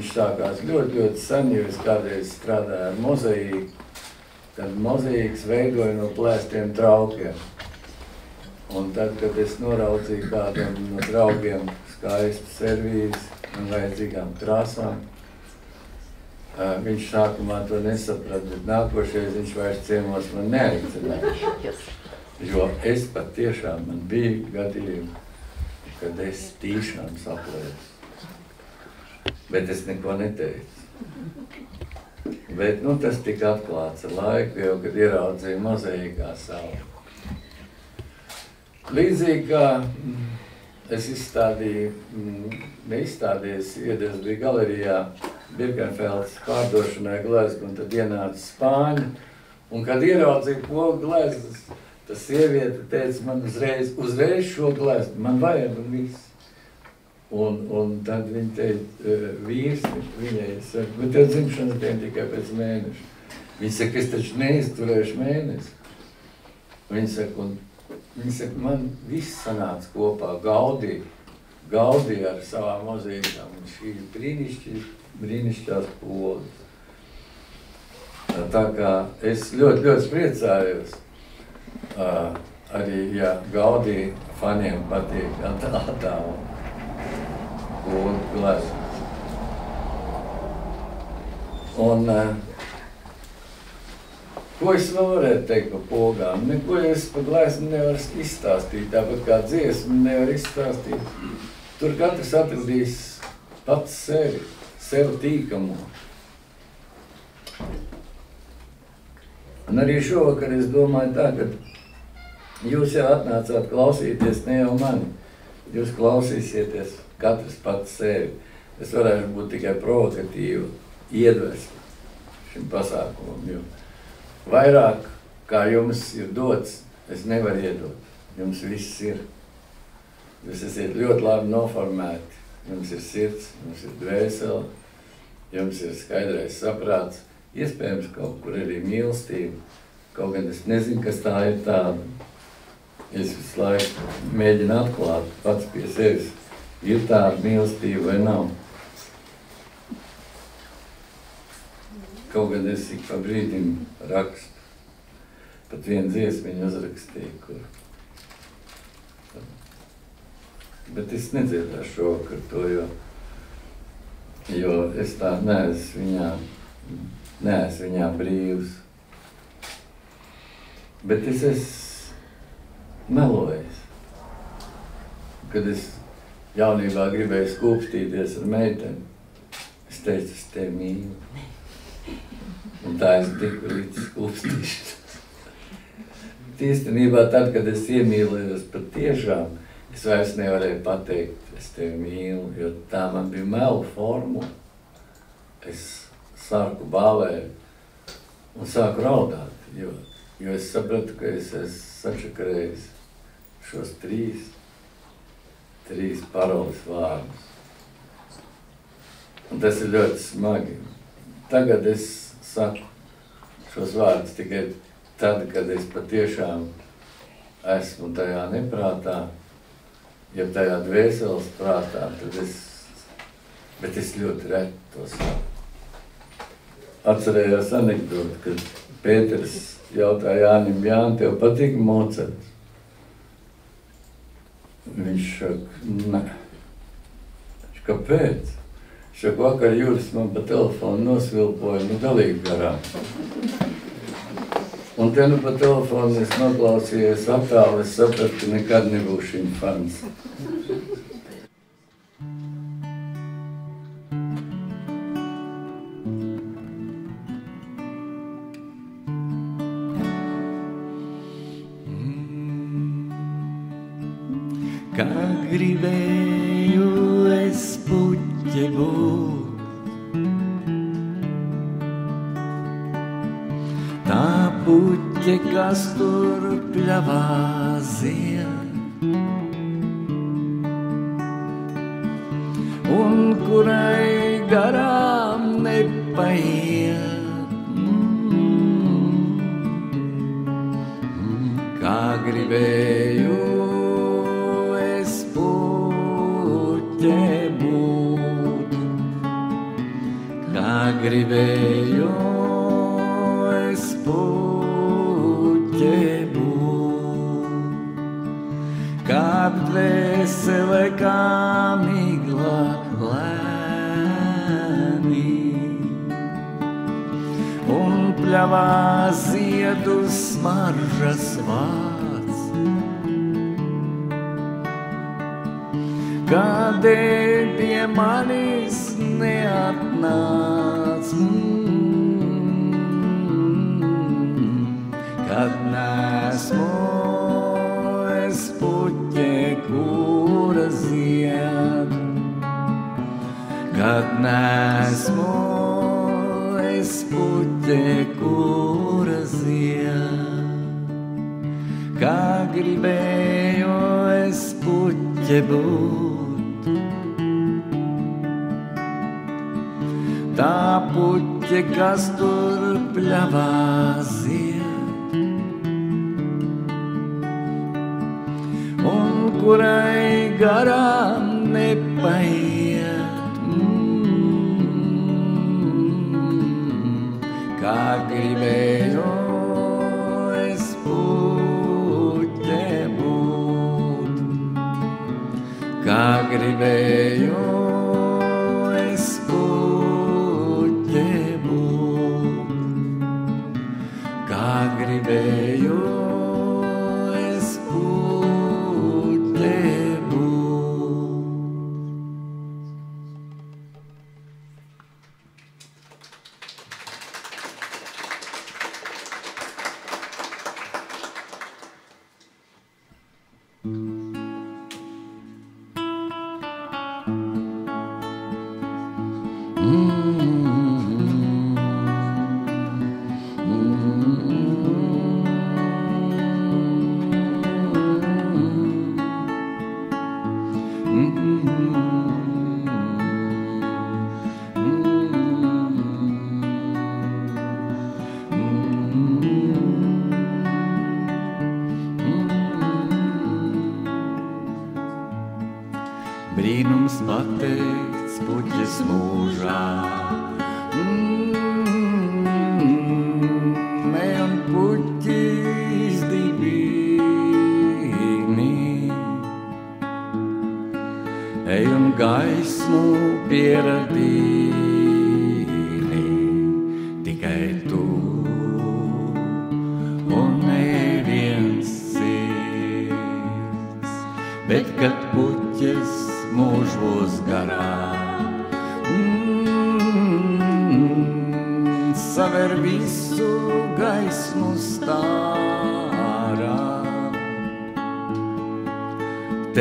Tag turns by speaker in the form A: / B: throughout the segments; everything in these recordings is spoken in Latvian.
A: viņš sākās ļoti, ļoti sen, jo es kādreiz strādāju ar mozaīku, tad mozaīks veidoja no plēstiem traukiem. Un tad, kad es noraudzīju kādam no draugiem skaistu servīzi un vajadzīgām krāsām, viņš sākumā to nesaprata, bet nākošais viņš vairs ciemos man neaicināja. Jo es pat tiešām man bija gadījumi, kad es tīšām saplēsu. Bet es neko neteicu. Bet nu, tas tika atklāts ar laiku, jau kad ieraudzīju mozaīkā savu. Līdzīgi kā mm, es izstādīju, mm, neizstādījies, iedes bija galerijā, Birkenfelds pārdošanai glezgu, un tad ienāca Spāņi, un kad ieraudzīja pogu glezgas, tas sieviete teica man uzreiz, uzreiz šo glezgu, man vajag un viss. Un, un tad viņa teica, vīrs viņai saka, bet tev dzimšanas diena tikai pēc mēneša. Viņa saka, es taču neizturēšu mēnesi. Viņa saka, un viņa saka, man viss sanāca kopā, gaudīja, gaudīja ar savām mozīkām, un šī brīnišķīga brīnišķās pogas. Tā kā es ļoti, ļoti priecājos, uh, arī, ja Gaudī faniem patīk tā pogu gleznas. Un uh, ko es vēl varētu teikt par pogām? Neko es par gleznu nevaru izstāstīt, tāpat kā dziesmu nevar izstāstīt. Tur katrs atradīs pats sevi sev tīkamo. Un arī šovakar es domāju tā, ka jūs jau atnācāt klausīties ne jau mani. Jūs klausīsieties katrs pats sevi. Es varētu būt tikai provokatīva iedvesma šim pasākumam, jo vairāk kā jums ir dots, es nevaru iedot. Jums viss ir. Jūs esat ļoti labi noformēti. Jums ir sirds, jums ir dvēsele, jums ir skaidrais saprāts, iespējams kaut kur arī mīlestība, kaut gan es nezinu, kas tā ir tāda. Es visu laiku mēģinu atklāt pats pie sevis, ir tāda mīlestība vai nav. Kaut gan es ik pa brīdim rakstu, pat vienu dziesmiņu uzrakstīju, kur. Bet es nedziedāšu šovakar to, jo jo es tā neesmu viņā, neesmu viņā brīvs. Bet es esmu melojis. Kad es jaunībā gribēju skūpstīties ar meiteni, es teicu, es tevi mīlu. Un tā es tiku līdz skūpstīšanai. Īstenībā tad, kad es iemīlējos patiešām, es vairs nevarēju pateikt, es tevi mīlu, jo tā man bija melu formula. Es sāku bālēt un sāku raudāt, jo, jo es sapratu, ka es esmu sačakarējis šos trīs, trīs paroles vārdus. Un tas ir ļoti smagi. Tagad es saku šos vārdus tikai tad, kad es patiešām esmu tajā neprātā, ja tajā dvēseles prātā, tad es, bet es ļoti reti to saku. Atcerējos anekdoti, kad Pēters jautāja Jānim, Jāni, tev patīk Mocerts? Viņš saka. Viņš, kāpēc? Viņš saka, vakar Jūris man pa telefonu nosvilpoja, nu galīgi garām. Un te nu pa telefonu es noklausījos attālu, es sapratu, ka nekad nebūšu viņa fans.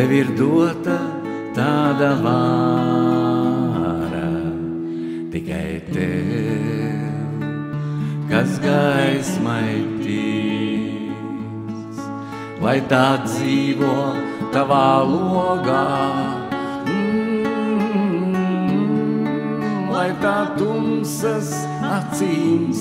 A: Tev ir dota tāda vāra, tikai tev, kas gaismai tic, lai tā dzīvo tavā logā. Mm, lai tā tumsas acīm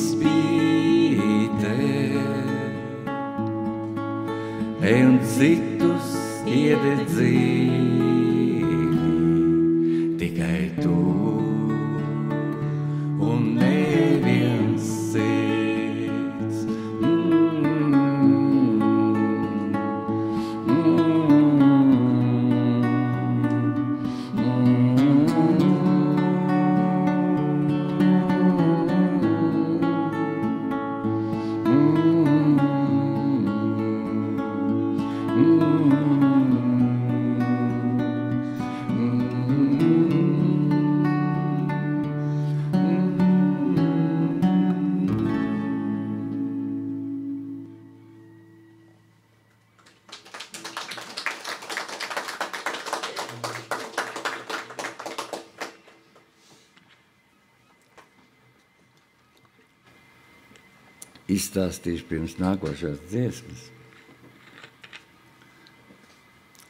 A: Izstāstīšu pirms nākošās dziesmas.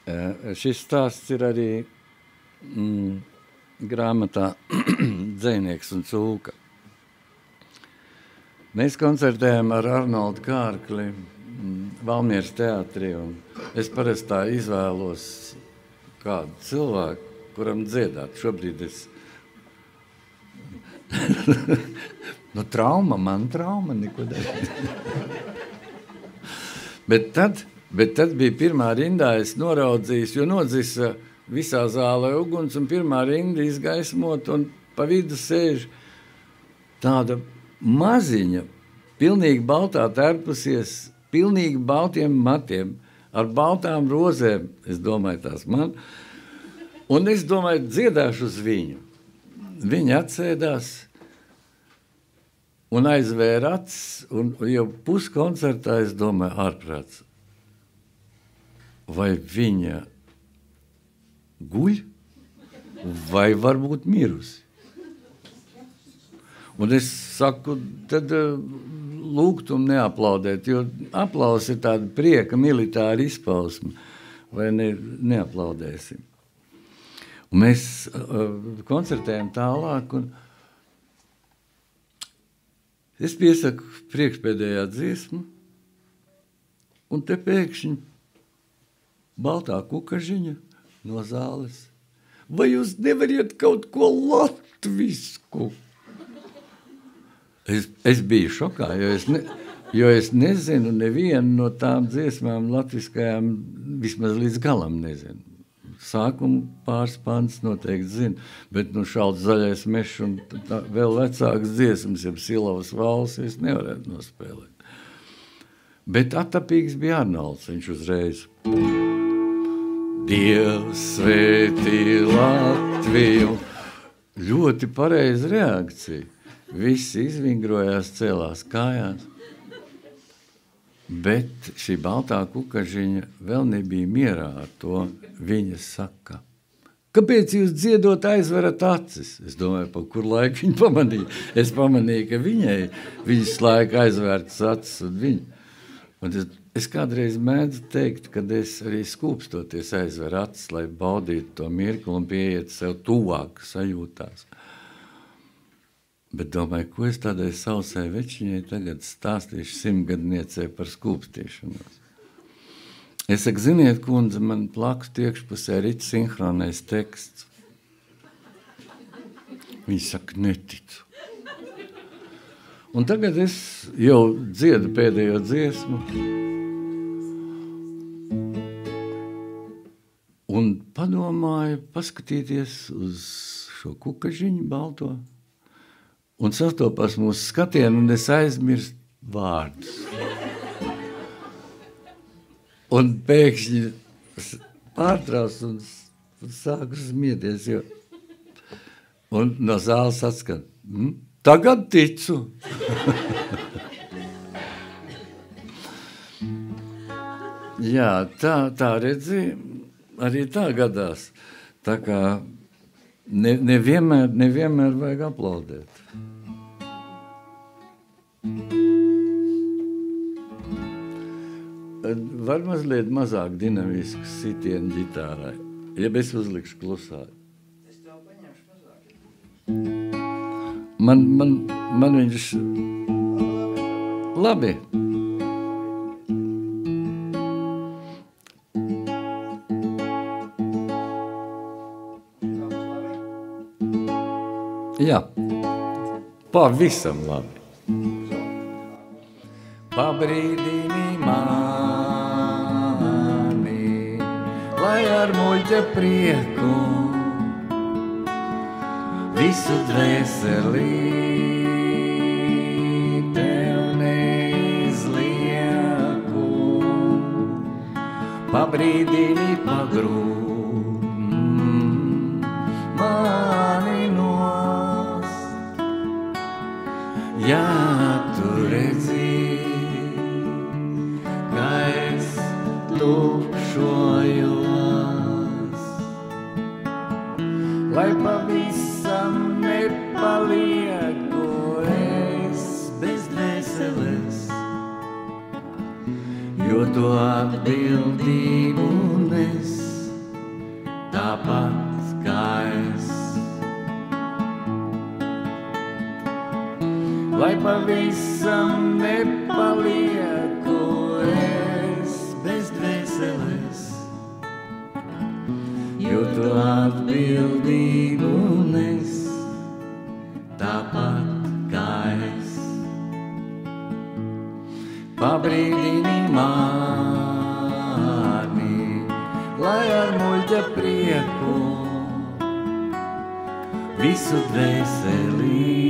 A: Eh, Šis stāsts ir arī mm, grāmatā Dzēnieks un Cūka. Mēs koncertējam ar Arnoldu Kārkli mm, Valmieras teātrī. un Es parasti tā izvēlos kādu cilvēku, kuram dziedāt. Šobrīd es... nu, trauma, man trauma, neko darīt. bet, tad, bet tad bija pirmā rindā, es noraudzīju, jo nodzisa visā zālē uguns, un pirmā rinda izgaismot, un pa vidu sēž tāda maziņa, pilnīgi baltā tērpusies, pilnīgi baltiem matiem, ar baltām rozēm, es domāju, tās man, un es domāju, dziedāšu uz viņu. Viņa atsēdās un aizvēra acis, un jau puskoncertā es domāju, ārprāts, vai viņa guļ, vai varbūt mirusi. Un es saku, tad lūgtum neaplaudēt, jo aplausi ir tāda prieka militāra izpausme, vai ne, neaplaudēsim. Un mēs uh, koncertējam tālāk, un es piesaku priekšpēdējā dziesmu, un te pēkšņi baltā kukažiņa no zāles. Vai jūs nevariet kaut ko latvisku? Es, es biju šokā, jo es, ne, jo es nezinu nevienu no tām dziesmām latviskajām vismaz līdz galam nezinu. Sākumu pāris pants noteikti zinu, bet nu šauts zaļais mešs un tā, vēl vecāks dziesmas, jeb silavas valsts, es nevarētu nospēlēt. Bet atapīgs bija Arnolds, viņš uzreiz. Dievs svētī Latviju. Ļoti pareiza reakcija. Visi izvingrojās, cēlās kājās. Bet šī baltā kukažiņa vēl nebija mierā ar to. Viņa saka, kāpēc jūs dziedot aizverat acis? Es domāju, pa kur laiku viņa pamanīja. Es pamanīju, ka viņai viņas laika aizvērtas acis un viņa. Un es, es kādreiz mēdzu teikt, kad es arī skūpstoties aizveru acis, lai baudītu to mirkli un pieiet sev tuvāk sajūtās. Bet domāju, ko es tādai sausai večiņai tagad stāstīšu simtgadniecei par skūpstīšanos. Es saku, ziniet, kundze, man blakus tiekšpusē ir sinhronais teksts. Viņa saka, neticu. Un tagad es jau dziedu pēdējo dziesmu. Un padomāju, paskatīties uz šo kukažiņu balto un sastopas mūsu skatienu, un es aizmirstu vārdus. Un pēkšņi pārtrauc un sāku smieties, jo un no zāles atskan, mm, tagad ticu. Jā, tā, tā redzi, arī tā gadās. Tā kā ne, nevienmēr, nevienmēr vajag aplaudēt. Var mazliet mazāk dinamisks sitienu ģitārai, ja es uzlikšu klusāk. Man, man, man viņš... Labi. Jā, pavisam labi pabrīdini mani, lai ar muļķa prieku visu dvēselī tev neizlieku. Pabrīdini pagrūm pavisam nepalieku es bez dvēseles, jo to atbildību nes tāpat kā es. Lai pavisam nepalieku tu atbildību nes tāpat kā es. Pabrīdini mani, lai ar muļķa prieku visu dvēselī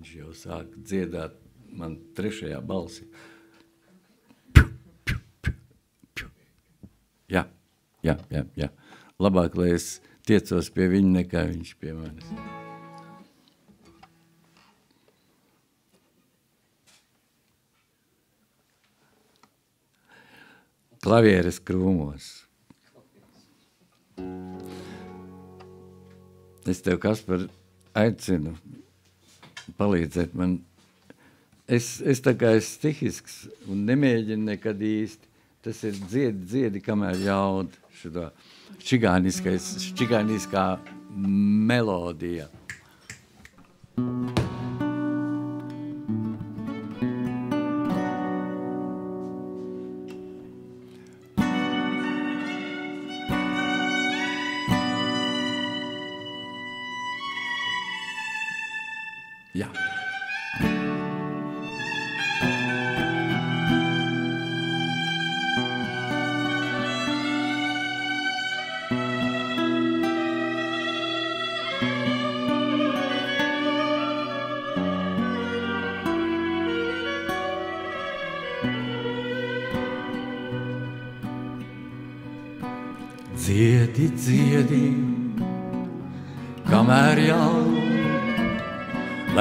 A: viņš jau sāk dziedāt man trešajā balsī. Jā, jā, jā, jā. Labāk, lai es tiecos pie viņa, nekā viņš pie manis. Klavieres krūmos. Es tev, Kaspar, aicinu palīdzēt man. Es, es tā kā esmu stihisks un nemēģinu nekad īsti. Tas ir dziedi, dziedi, kamēr jaud šito čigāniskais, čigāniskā melodija. Jā.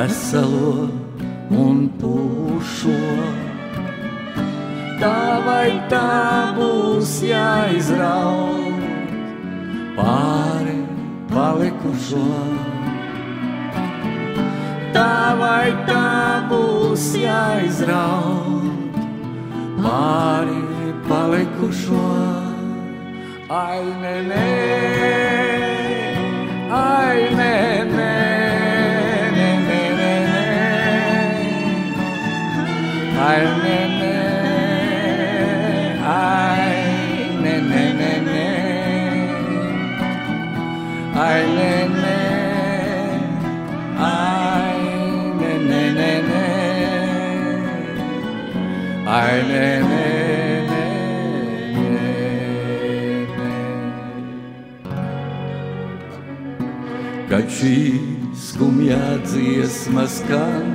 A: Veselo un pušo. Tā vai tā būs jāizraud pāri palikušo. Tā vai tā būs jāizraud pāri palikušo. Ai, nē, nē, šī skumjā dziesma skan,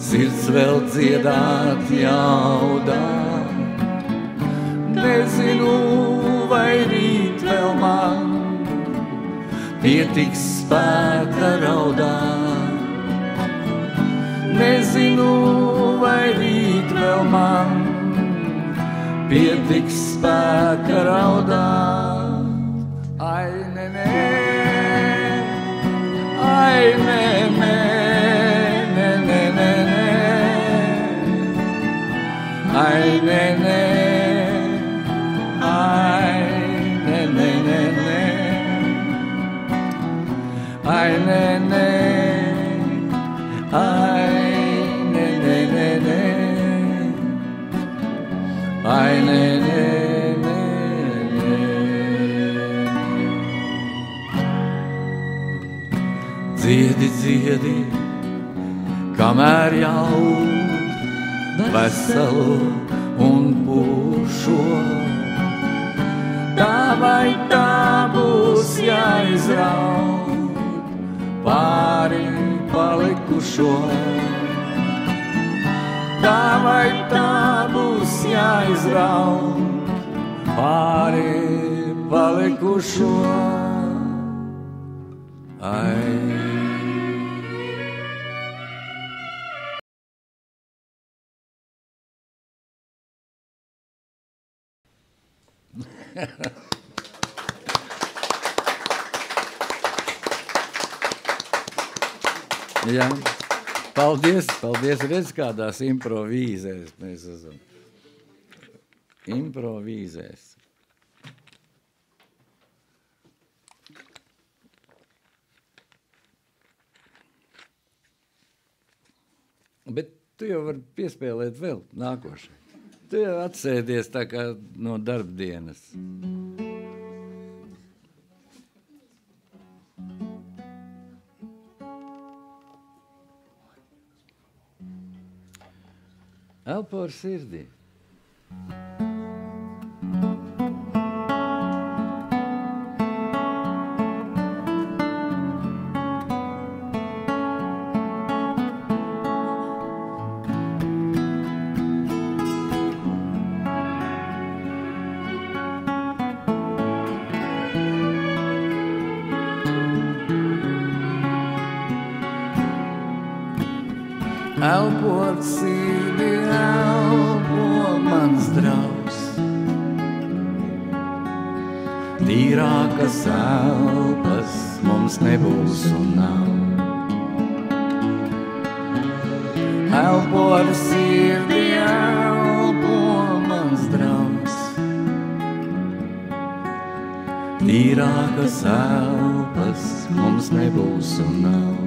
A: sirds vēl dziedāt jaudā. Nezinu, vai rīt vēl man pietiks spēka raudāt. Nezinu, vai rīt vēl man pietiks spēka raudāt. Ai, Dziedi, kamēr jau veselu un pušo. Tā vai tā būs jāizraud pāri palikušo. Tā vai tā būs jāizraud pāri palikušo. Jā. Paldies, paldies. Redz, kādās improvīzēs mēs esam. Improvīzēs. Bet tu jau vari piespēlēt vēl nākošais. Tu jau atsēdies tā kā no darbdienas. Elpo ar sirdī. Elpo ar sirdī, elpo mans draugs. Tīrākas elpas mums nebūs un nav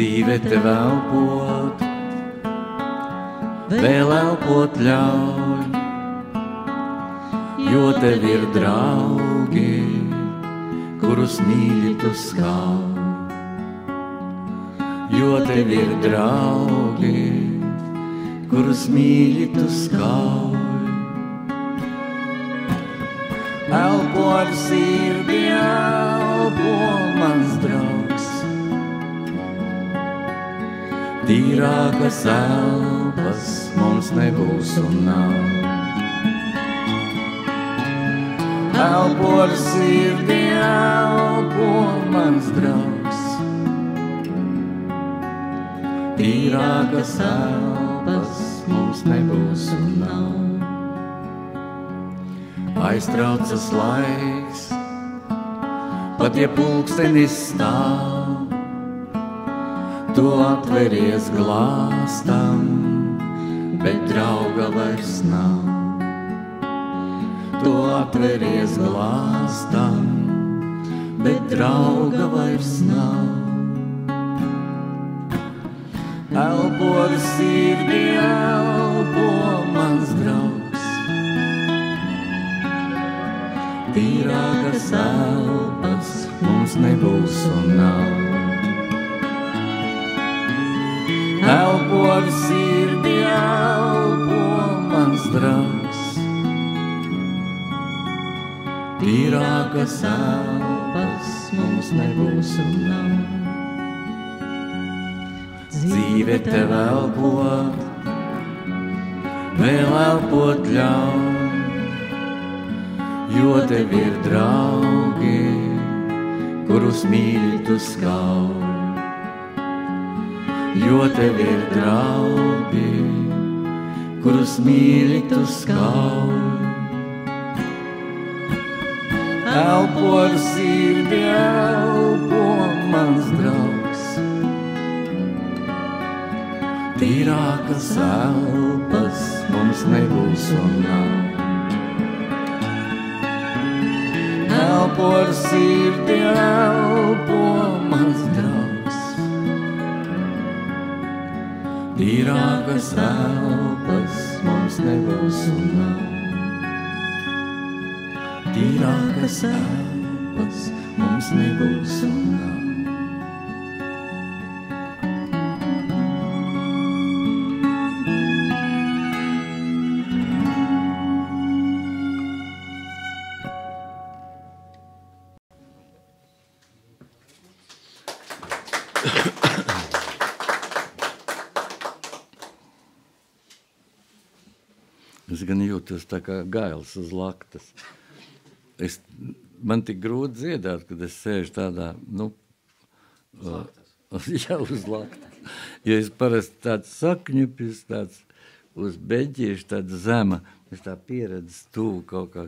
A: dzīve tev elpot, vēl elpot ļauj, jo tev ir draugi, kurus mīļi tu skauj. Jo tev ir draugi, kurus mīļi tu skauj. Elpo ar sirdi, elpo mans draugs. tīrākas elpas mums nebūs un nav. Elpo ar sirdi, elpo mans draugs. Tīrākas elpas mums nebūs un nav. Aiztraucas laiks, pat ja pulkstenis stāv Tu atveries glāstam, bet drauga vairs nav. Tu atveries glāstam, bet drauga vairs nav. Elpo ar sirdi, elpo mans draugs. Tīrākas elpas mums nebūs un nav. elpo ar sirdi, elpo mans draugs. Tīrākas elpas mums nebūs un nav. Dzīve tev elpot, vēl elpot ļauj, jo tev ir draugi, kurus mīļi tu skauj jo tev ir draugi, kurus mīli tu skauj. Elpo ar sirdi, elpo mans draugs. Tīrākas elpas mums nebūs un nav. Elpo ar sirdi, elpo mans draugs. tīrākas elpas mums nebūs un nav. Tīrākas elpas mums nebūs un nav. Tā kā gails uz laktas. Es, man tik grūti dziedāt, kad es sēžu tādā, nu, uh, jā, uz laktas. Jo es parasti tāds sakņupis, tāds uz beņķieši, tāds zema, es tā pieredzu stūvu kaut kā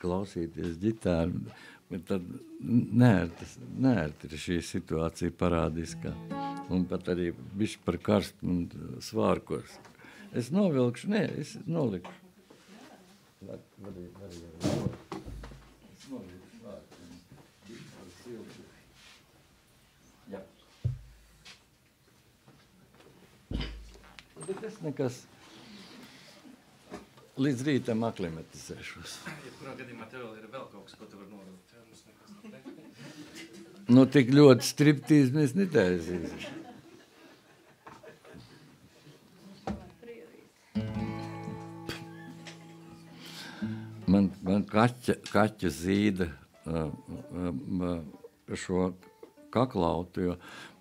A: klausīties ģitāru, bet tad nērti, nērti šī situācija parādiskā. Un pat arī bišķi par karstu un svārkos. Es novilkšu, nē, es nolikšu. Var, var, var, var, es novilkšu svārku. Bišķi par siltu. Jā. Bet es nekas līdz rītam aklimatizēšos.
B: Jebkurā gadījumā tev ir vēl kaut kas, ko tu vari neteikt.
A: Nu, tik ļoti striptīzi mēs netaisīsim. Man, man kaķa, kaķa zīda šo kaklautu, jo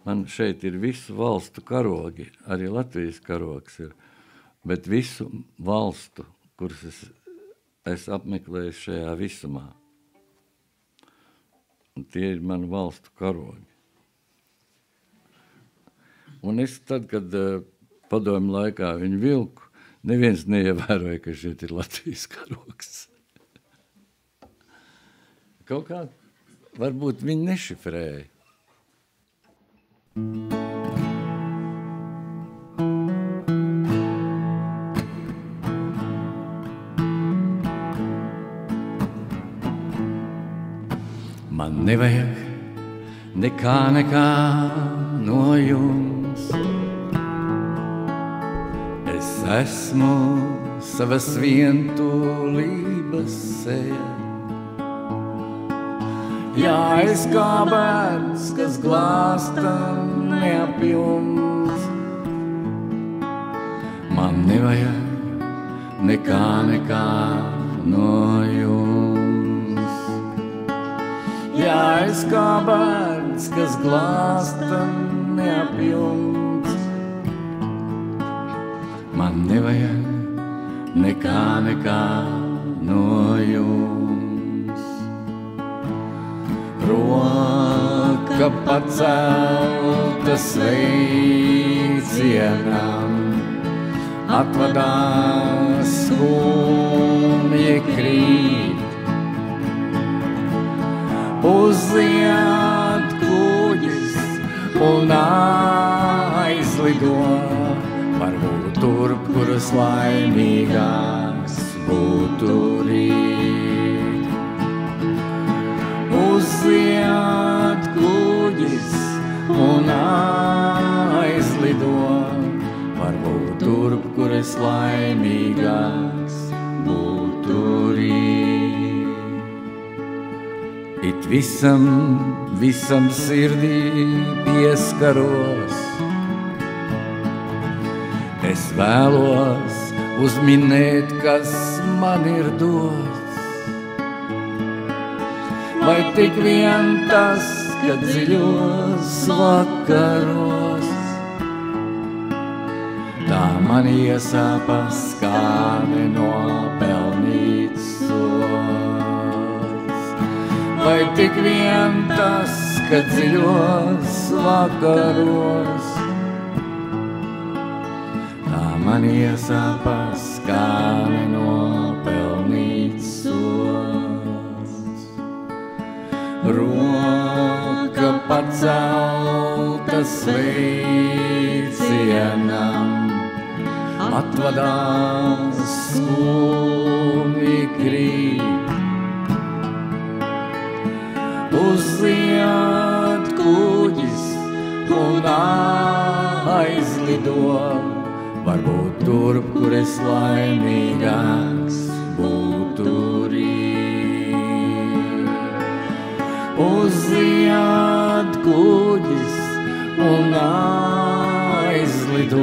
A: man šeit ir visu valstu karogi, arī Latvijas karogs ir, bet visu valstu, kuras es, es apmeklēju šajā visumā. Un tie ir mani valstu karogi. Un es tad, kad uh, padomu laikā viņu vilku, neviens neievēroja, ka šeit ir Latvijas karogs. Kaut kā varbūt viņi nešifrēja. Man nevajag nekā, nekā no jums. Es esmu savas vientulības sēde. Jā, es kā bērns, kas glāsta neapjums. Man nevajag nekā, nekā no jums. Jā, es kā bērns, kas glāsta neapjums. Man nevajag nekā, nekā no jums. Roka pacelta sveicienam, atvadās skumji krīt. Uzliet kuģis un aizlido, varbūt tur, kuras laimīgās būtu rīt. Uzliet kuģis un aizlido, varbūt tur, kuras laimīgās būtu rīt. It visam, visam sirdī pieskaros. Es vēlos uzminēt, kas man ir dots. Vai tik vien tas, ka dziļos vakaros tā man iesāpas kā nenopelnīts sots. Vai tik vien tas, ka dziļos vakaros tā man iesāpas kā nenopelnīts Roka pacelta sveicienam, atvadās skumji krīt. Uzliet kuģis un aizlido, varbūt tur, kur es laimīgāks Uzliet kuģis un aizlido,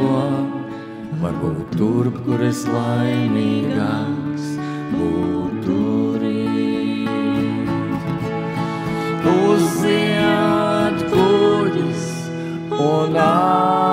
A: varbūt tur, kur es laimīgāks būtu rīt. Uziet kuģis un aizlido,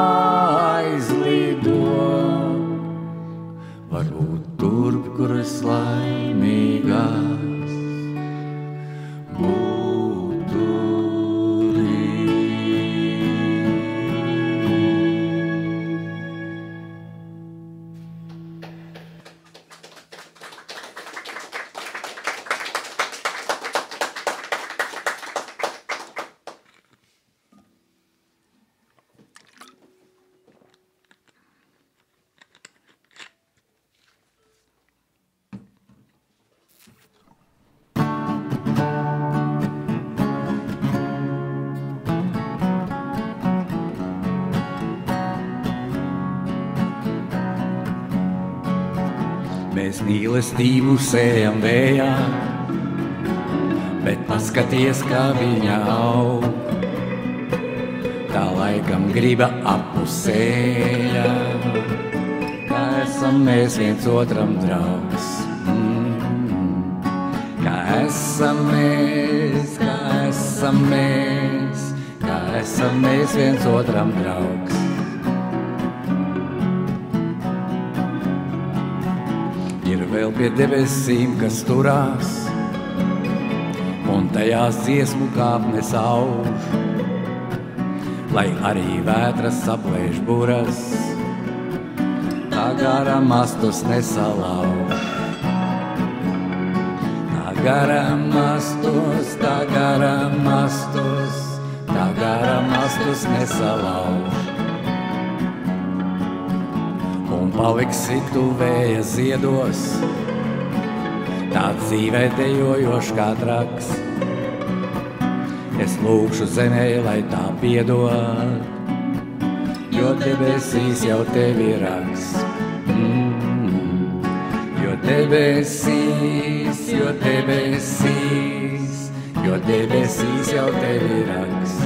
A: sējam vējā, bet paskaties, kā viņa aug. Tā laikam griba apusēja, kā esam mēs viens otram draugs. Mm. Kā esam mēs, kā esam mēs, kā esam mēs viens otram draugs. Vēl pie debesīm, kas turās, un tajās dziesmu kāpnes auž, lai arī vētras saplēš buras, tā gara mastus nesalauž. Tā gara mastus, tā gara mastus, tā gara mastus nesalauž paliksi tu vēja ziedos. Tā dzīvē dejojošs kā traks. Es lūkšu zemē, lai tā piedod, jo debesīs jau tevi raks. Mm. Jo debesīs, jo debesīs, jo debesīs jau tevi raks.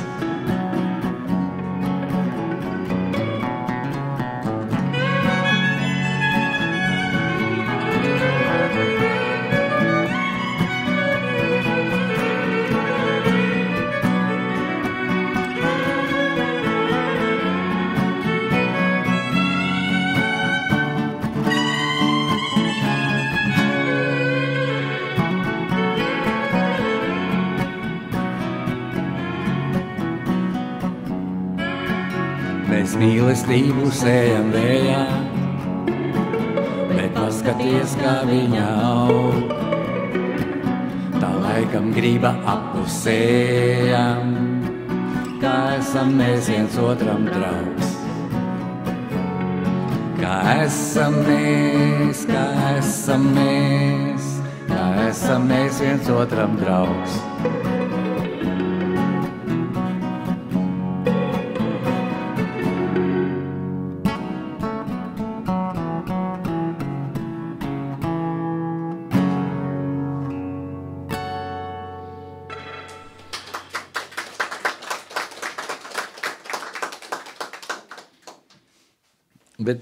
A: Mīlestību sējam vējā, bet paskaties, kā viņa aug. Tā laikam griba apusējam, kā esam mēs viens otram draugs. Kā esam mēs, kā esam mēs, kā esam mēs viens otram draugs.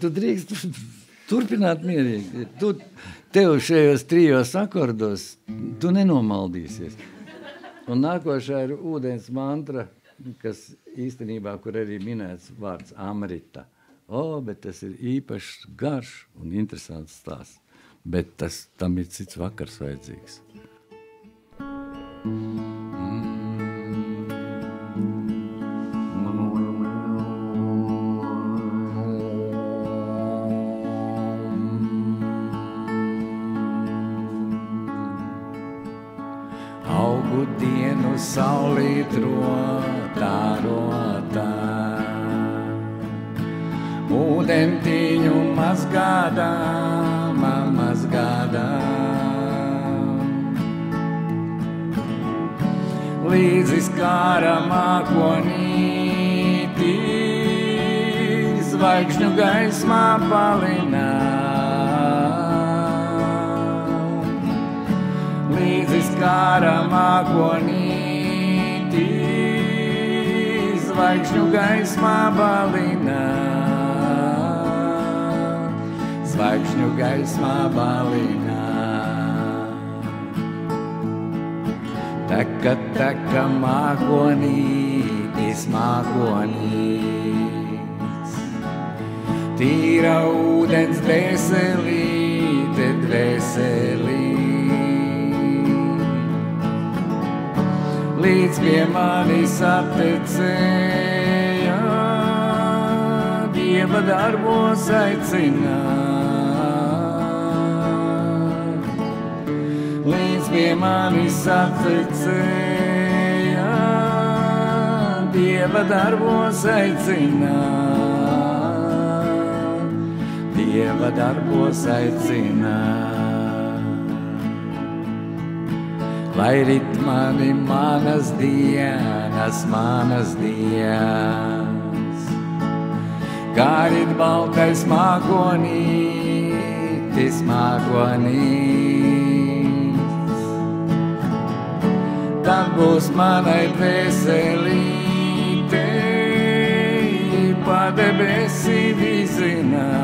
A: Tu drīkst turpināt mierīgi. Tu tev šajos trijos akordos, tu nenomaldīsies. Un nākošā ir ūdens mantra, kas īstenībā, kur arī minēts vārds Amrita. O, bet tas ir īpašs garš un interesants stāsts. Bet tas, tam ir cits vakars vajadzīgs. Augu dienu saulīt rotā, rotā. Ūdentiņu mazgādā, mazgādā. Līdzi skāra mākonītī, zvaigžņu gaismā palinā. līdzi skāra mākonītī, zvaigžņu gaismā balina. Zvaigžņu gaismā balina. Teka, teka mākonītis, mākonītis. Tīra ūdens dvēselīte, dvēselīte. līdz pie manis aptecēja, Dieva darbos aicināt. Līdz pie manis aptecēja, Dieva darbos aicināt. Dieva darbos aicināt. lai ritmani manas dienas, manas dienas. Kā rit baltais mākonīt, tētis mākonīs. Tad būs manai dvēselīte, pa debesi vizināt.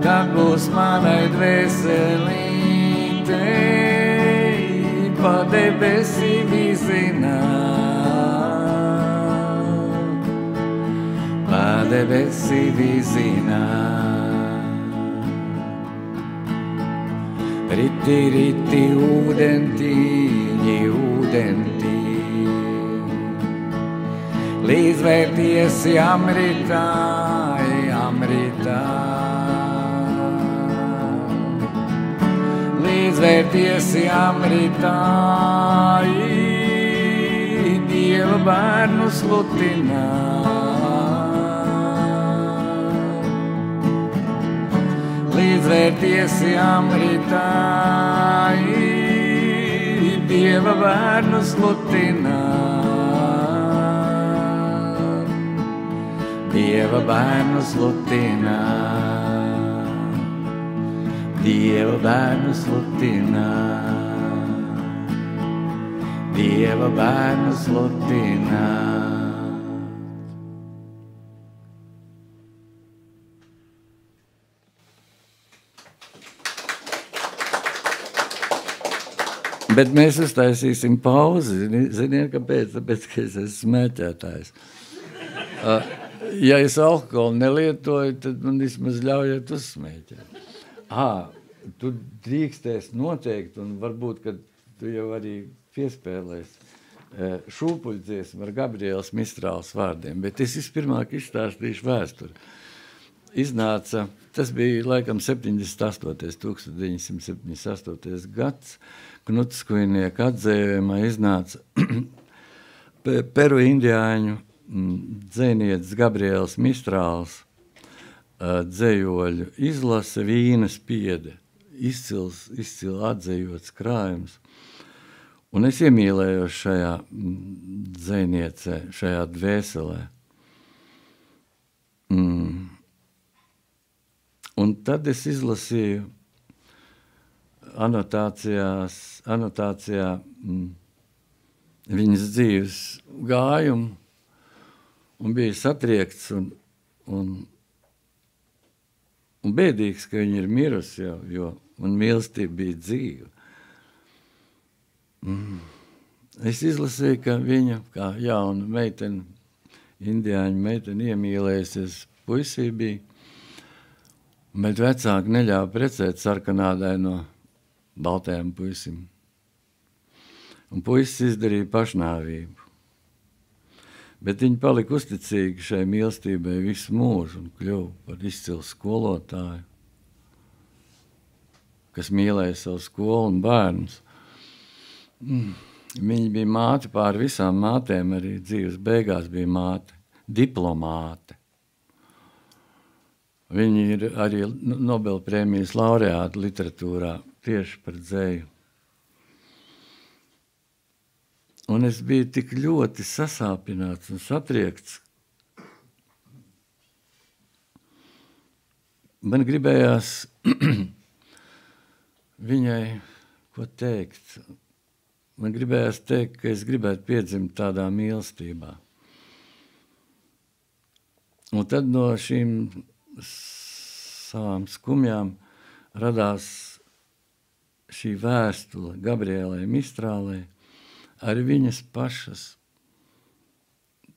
A: Tad būs manai dvēselīte, pa debesi vizināt. Debesi vizināt. Riti, riti, ūdentiņi, ūdentiņi. Līdzvērtiesi amritā, amritā. Līdzvērtiesi amritā, Dieva bērnu slutināt līdzvērtiesi amritā, Dieva bērnu slutināt. Dieva bērnu slutināt. Dieva bērnu slutināt. Dieva bērnu slutināt. Bet mēs uztaisīsim pauzi. Zini- Ziniet, kāpēc? Tāpēc, ka es esmu smēķētājs. Ja es alkoholu nelietoju, tad man vismaz ļaujiet uzsmēķēt. Ah, tu drīkstēs noteikti, un varbūt, ka tu jau arī piespēlēsi eh, šūpuļdziesmu ar Gabrielas Mistrāls vārdiem, bet es vispirmāk izstāstīšu vēsturi. Iznāca, tas bija laikam 78. 1978. gads, Knuts Kujnieka atzējumā iznāca Pe- Peru indiāņu dzēnietis Gabriels Mistrāls dzējoļu izlase vīnas piede. Izcils, izcils atzējots krājums. Un es iemīlējos šajā dzēniecē, šajā dvēselē. Mm. Un tad es izlasīju anotācijās, anotācijā mm, viņas dzīves gājumu un bija satriekts un, un, un bēdīgs, ka viņa ir mirusi jau, jo man mīlestība bija dzīva. Mm. Es izlasīju, ka viņa, kā jauna meitene, indiāņu meitene iemīlējusies puisī bija, bet vecāki neļāva precēt sarkanādai no baltajām puisim. Un puisis izdarīja pašnāvību. Bet viņi palika uzticīgi šai mīlestībai visu mūžu un kļuva par izcilu skolotāju, kas mīlēja savu skolu un bērnus. Mm. Viņa bija māte pār visām mātēm, arī dzīves beigās bija māte, diplomāte. Viņa ir arī Nobelprēmijas laureāta literatūrā tieši par dzēju. Un es biju tik ļoti sasāpināts un satriekts. Man gribējās viņai ko teikt. Man gribējās teikt, ka es gribētu piedzimt tādā mīlestībā. Un tad no šīm savām skumjām radās šī vēstule Gabrielai Mistrālei ar viņas pašas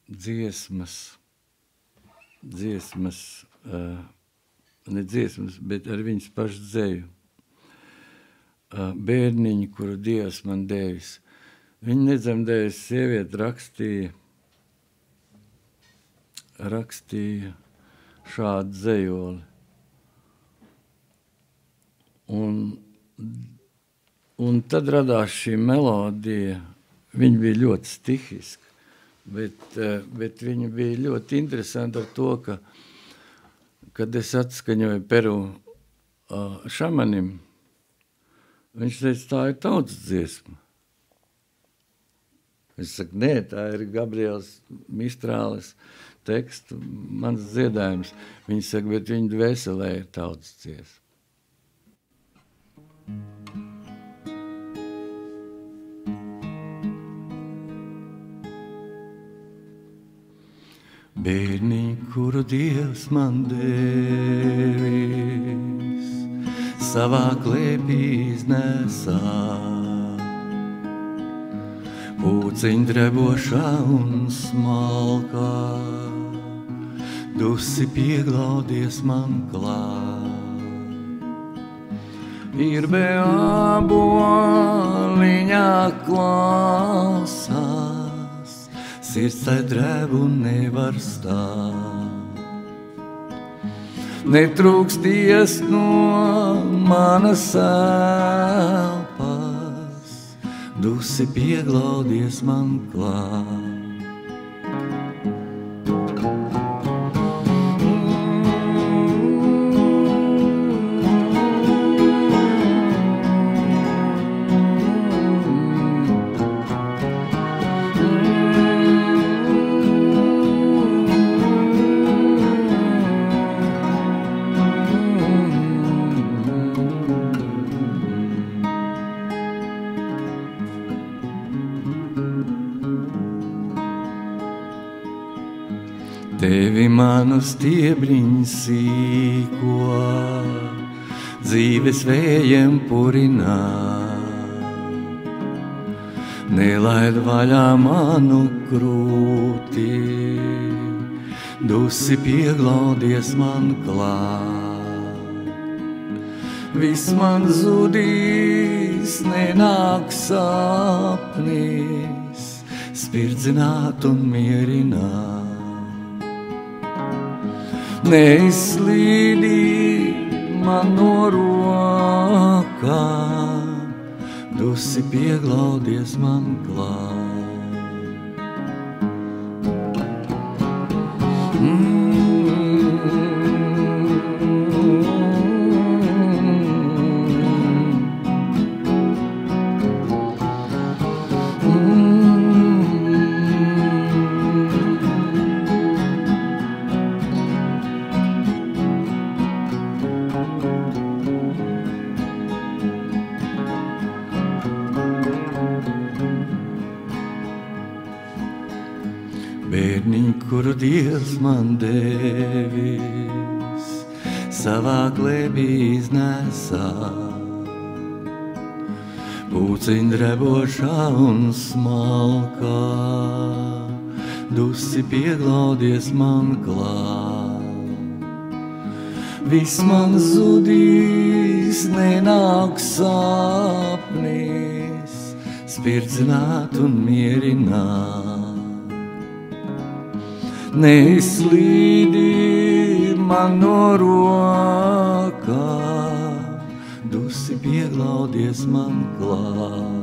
A: dziesmas, dziesmas, ne dziesmas, bet ar viņas pašu dzēju. Bērniņu, kuru Dievs man devis. Viņa nedzemdējusi sievieti rakstīja, rakstīja šādu dzējoli. Un, un tad radās šī melodija, Viņa bija ļoti stihiska, bet, eh, bet viņa bija ļoti interesanta ar to, ka, kad es atskaņoju Peru šamanim, viņš teica, tā ir tautas dziesma. Es saku, nē, tā ir Gabriels Mistrālis teksts, mans dziedājums. Viņi saka, bet viņa dvēselē ir tautas ciesa. Bērni, kuru Dievs man devis, savā klēpī nesā. Pūciņ drebošā un smalkā, dusi pieglaudies man klāt. Ir beaboliņā klausās, sirds tai drēb un nevar stāt. Netrūksties no manas elpas, dusi pieglaudies man klāt. Manu stiebriņu sīko, dzīves vējiem purinā. Nelaid vaļā manu krūti, dusi pieglaudies man klāt. Viss man zudīs, nenāk sapnīs, spirdzināt un mierināt neizslīdī man no rokām, dusi pieglaudies man klāt. Pūciņ drebošā un smalkā, dusi pieglaudies man klāt. Viss man zudīs, nenāk sapnīs, spirdzināt un mierināt. Neizslīdī man no rokā, dusi pieglaudies man klāt.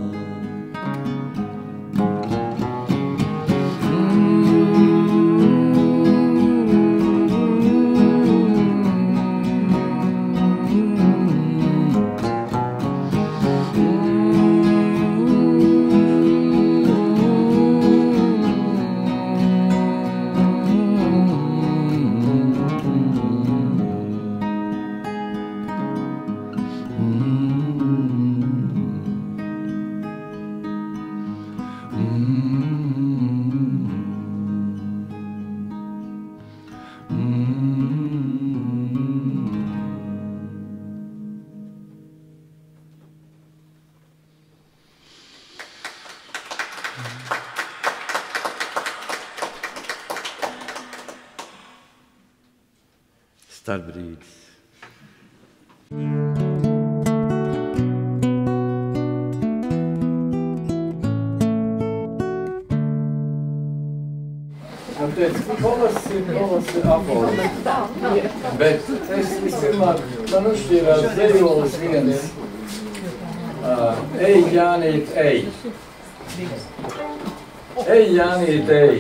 C: Jānīt, ej.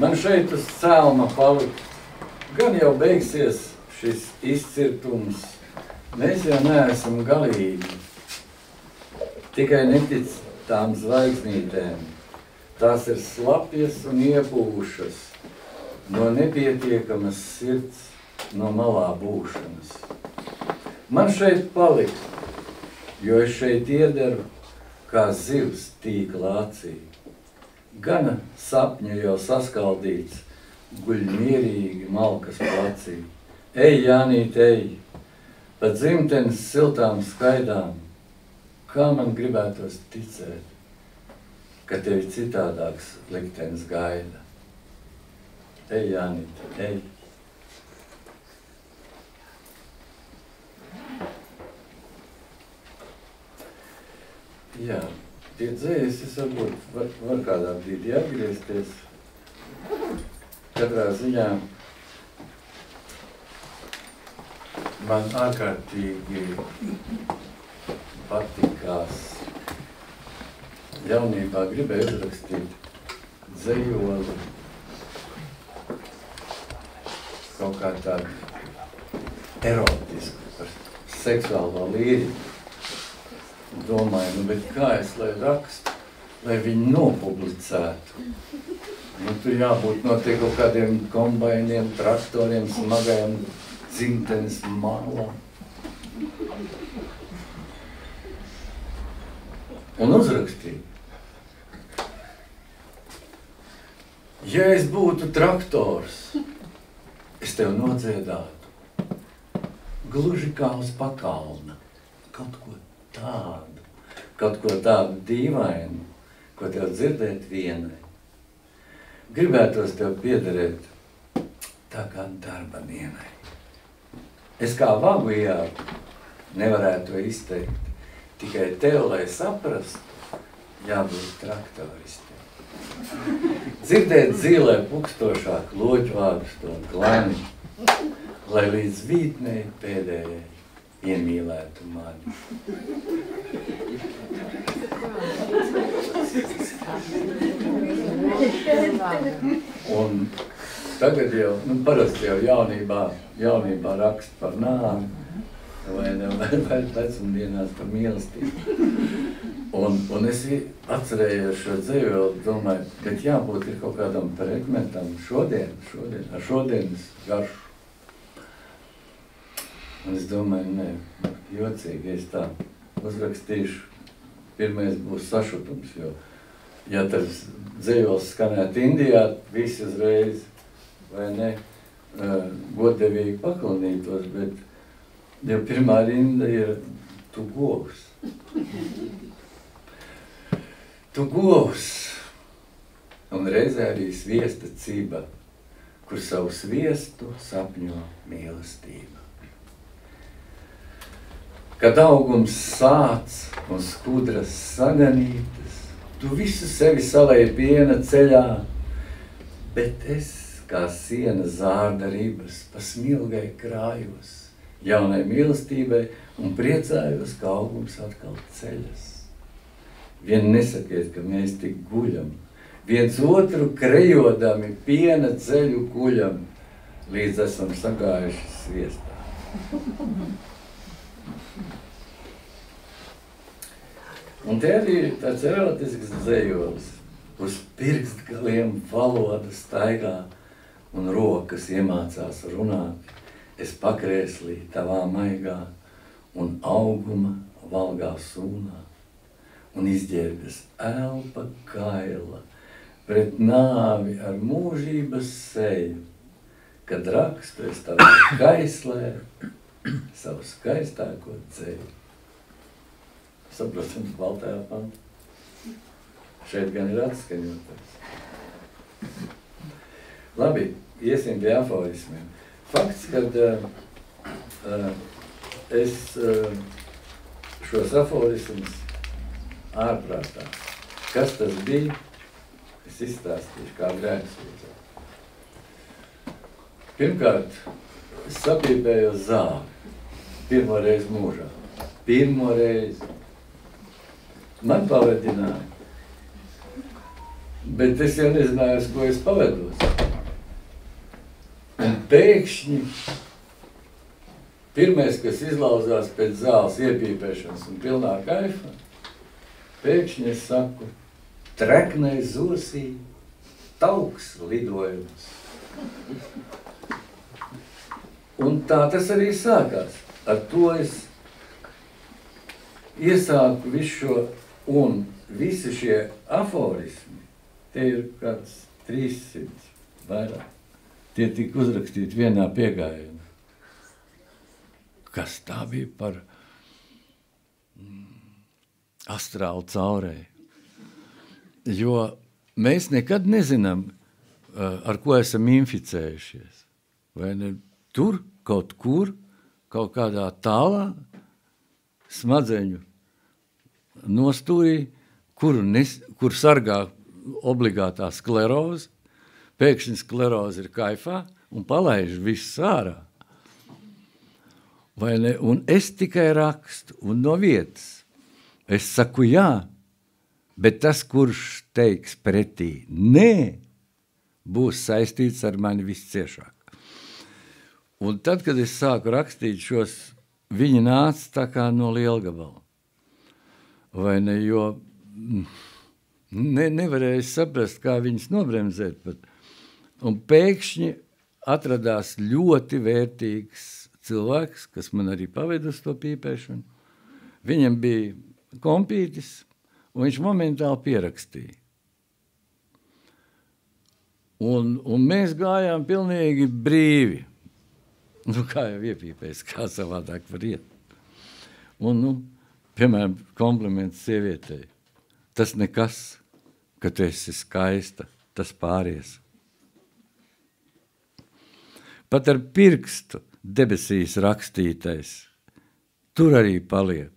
C: Man šeit uz cēlma palikt. Gan jau beigsies šis izcirtums. Mēs jau neesam galīgi. Tikai netic tām zvaigznītēm.
A: Tās ir slapjas un iepūšas no nepietiekamas sirds, no malā būšanas. Man šeit palikt, jo es šeit iederu kā zivs acī. Gana sapņu jau saskaldīts, guļ mierīgi malkas placī. Ej, Jānīt, ej, pa dzimtenes siltām skaidām, kā man gribētos ticēt, ka tevi citādāks liktenis gaida. Ej, Jānīt, ej. Jā, tie dzējas, es varbūt var, var kādā brīdī atgriezties. Katrā ziņā man ārkārtīgi patikās. Jaunībā gribēju uzrakstīt dzējoli kaut kā tādu erotisku par seksuālo līriku domāju, nu, bet kā es lai rakstu, lai viņi nopublicētu. Nu, tur jābūt notiek kaut kādiem kombainiem, traktoriem, smagajiem dzimtenes mālam. Un uzrakstīju. Ja es būtu traktors, es tev nodziedātu. Gluži kā uz pakalna. Kaut ko tādu, kaut ko tādu dīvainu, ko tev dzirdēt vienai. Gribētos tev piederēt tā kā darbanienai. Es kā vagu ijāku nevarētu to izteikt, tikai tev, lai saprastu, jābūt traktoristiem. Dzirdēt dzīlē pukstošāk loķvārdus to glani, lai līdz vītnei pēdējai iemīlētu mani. Un tagad jau, nu, parasti jau jaunībā, jaunībā raksta par nāvi, vai ne, vai, vai vecumdienās par mīlestību. Un, un es atcerējos šo dzēju, domāju, bet jābūt ir kaut kādam predmetam šodien, šodien, ar šodienas garšu. Un es domāju, nē, jocīgi, es tā uzrakstīšu, pirmais būs sašutums, jo, ja tas dzējos skanētu Indijā, visi uzreiz, vai ne, godevīgi paklonītos, bet jau pirmā rinda ir tu govs. Tu govs. Un reizē arī sviesta ciba, kur savu sviestu sapņo mīlestība. Kad augums sāc un skudras saganītas, tu visu sevi salēji piena ceļā, bet es kā siena zārda ribas pa smilgai krājos, jaunai mīlestībai un priecājos, ka augums atkal ceļas. Vien nesakiet, ka mēs tik guļam, viens otru krejodami piena ceļu guļam, līdz esam sagājuši sviestā. Un te arī tāds erotisks dzējolis, uz pirkstgaliem valoda staigā un rokas iemācās runāt. Es pakrēslī tavā maigā un auguma valgā sūnā un izģērbjas elpa kaila pret nāvi ar mūžības seju, kad rakstu es tavā kaislē savu skaistāko ceļu saprotams, baltajā pantā. Šeit gan ir atskaņotais. Labi, iesim pie aforismiem. Fakts, kad uh, uh, es uh, šos aforismus ārprātā, kas tas bija, es izstāstīšu kā grēksūdzē. Pirmkārt, es sapīpēju zāli pirmo reizi mūžā. Pirmo reizi man pavadināja. Bet es jau nezināju, uz ko es pavados. Un pēkšņi pirmais, kas izlauzās pēc zāles iepīpēšanas un pilnā kaifa, pēkšņi es saku, treknai zosī, tauks lidojums. Un tā tas arī sākās. Ar to es iesāku visu šo, un visi šie aforismi, tie ir kāds 300 vairāk. Tie tika uzrakstīti vienā piegājienā. Kas tā bija par mm, astrālu caurēju? Jo mēs nekad nezinām, ar ko esam inficējušies. Vai ne tur, kaut kur, kaut kādā tālā smadzeņu nostūrī, kur, nes, kur sargā obligātā skleroze, pēkšņi skleroze ir kaifā un palaiž visu ārā. Vai ne? Un es tikai rakstu, un no vietas es saku jā, bet tas, kurš teiks pretī nē, būs saistīts ar mani visciešāk. Un tad, kad es sāku rakstīt šos, viņi nāca tā kā no lielgabala. Vai ne, jo mm, ne, nevarēja saprast, kā viņus nobremzēt pat. Un pēkšņi atradās ļoti vērtīgs cilvēks, kas man arī paveda uz to pīpēšanu. Viņam bija kompītis, un viņš momentāli pierakstīja. Un, un mēs gājām pilnīgi brīvi. Nu, kā jau iepīpējis, kā savādāk var iet. Un, nu, piemēram, kompliments sievietei. Tas nekas, ka tu esi skaista, tas pāries. Pat ar pirkstu debesīs rakstītais, tur arī paliek.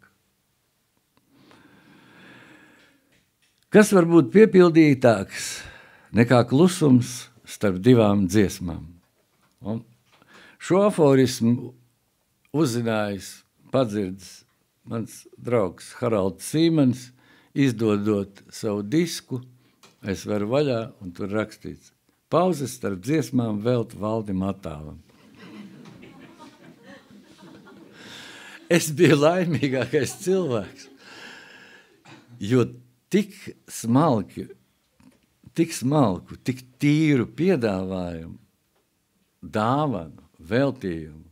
A: Kas var būt piepildītāks nekā klusums starp divām dziesmām? Un šo aforismu uzzinājis, padzirdis mans draugs Haralds Sīmans, izdodot savu disku, es varu vaļā, un tur rakstīts, pauzes starp dziesmām velt valdim attālam. Es biju laimīgākais cilvēks, jo tik smalki, tik smalku, tik tīru piedāvājumu, dāvanu, veltījumu,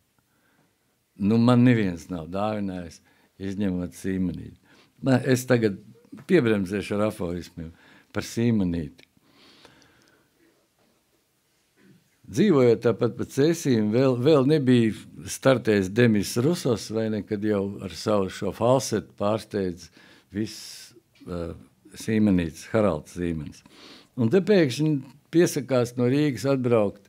A: nu man neviens nav dāvinājis, izņemot sīmenīti. Es tagad piebremzēšu ar aforismiem par sīmenīti. Dzīvojot tāpat pa cēsīm, vēl, vēl nebija startējis Demis Rusos, vai ne, kad jau ar savu šo falsetu pārsteidz viss uh, sīmenīts, Haralds Zīmenis. Un te pēkšņi piesakās no Rīgas atbraukt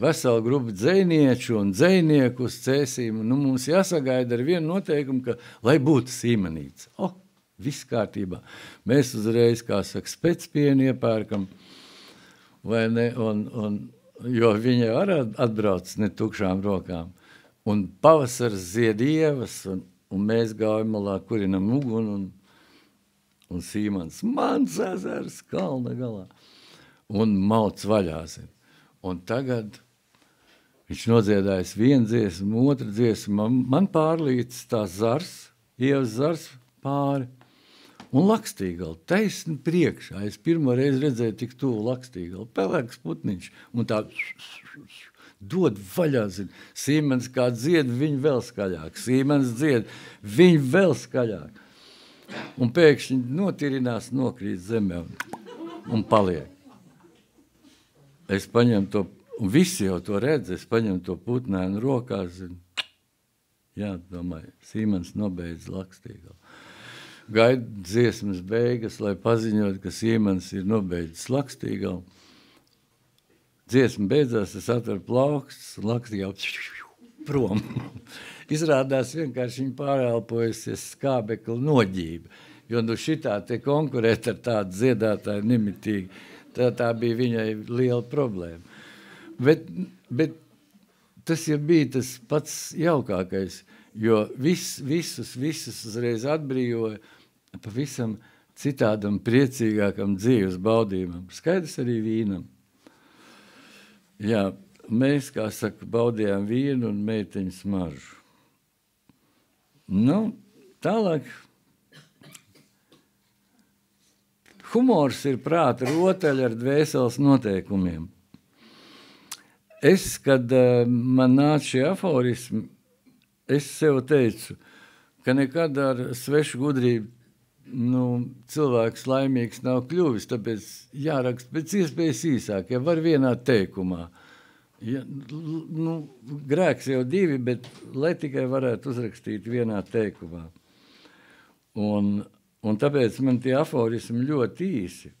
A: vesela grupa dzēnieču un dzēnieku uz cēsīm. Nu, mums jāsagaida ar vienu noteikumu, ka, lai būtu sīmenīts. O, viss kārtībā. Mēs uzreiz, kā saka, specpienu iepērkam, vai ne, un, un, jo viņi arī atbrauc ne tukšām rokām. Un pavasars zied ievas, un, un mēs gājam malā, kurinam uguni, un, un Sīmans, mans ezers kalna galā, un malts vaļās. Un tagad Viņš nodziedājis vienu dziesmu, otru dziesmu. Man, man pārlīdz tās zars, ievas zars pāri. Un lakstīgali, taisni priekšā. Es pirmo reizi redzēju tik tuvu lakstīgali. Pelēks putniņš un tā dod vaļā, zin. Sīmens kā dzied, viņi vēl skaļāk. Sīmens dzied, viņi vēl skaļāk. Un pēkšņi notirinās, nokrīt zemē un, un paliek. Es paņemu to Un visi jau to redz, es paņemu to putnēnu rokās. Un, jā, domāju, Sīmens nobeidz lakstīgā. Gaidu dziesmas beigas, lai paziņot, ka Sīmens ir nobeidzis lakstīgā. Dziesma beidzās, es atveru plaukstus un lakstīgā prom. Izrādās vienkārši viņa pārelpojusies skābekli noģība. Jo nu šitā te konkurēt ar tādu dziedātāju nemitīgi, tā, tā bija viņai liela problēma. Bet, bet tas jau bija tas pats jaukākais, jo vis, visus, visus uzreiz atbrīvoja pavisam citādam, priecīgākam dzīves baudījumam. Skaidrs arī vīnam. Jā, mēs, kā saka, baudījām vīnu un meiteņu smaržu. Nu, tālāk humors ir prāta rotaļa ar dvēseles noteikumiem. Es, kad uh, man nāca šie aforismi, es sev teicu, ka nekad ar svešu gudrību nu, cilvēks laimīgs nav kļuvis, tāpēc jāraksta pēc iespējas īsāk, ja var vienā teikumā. Ja, nu, grēks jau divi, bet lai tikai varētu uzrakstīt vienā teikumā. Un, un tāpēc man tie aforismi ļoti īsi.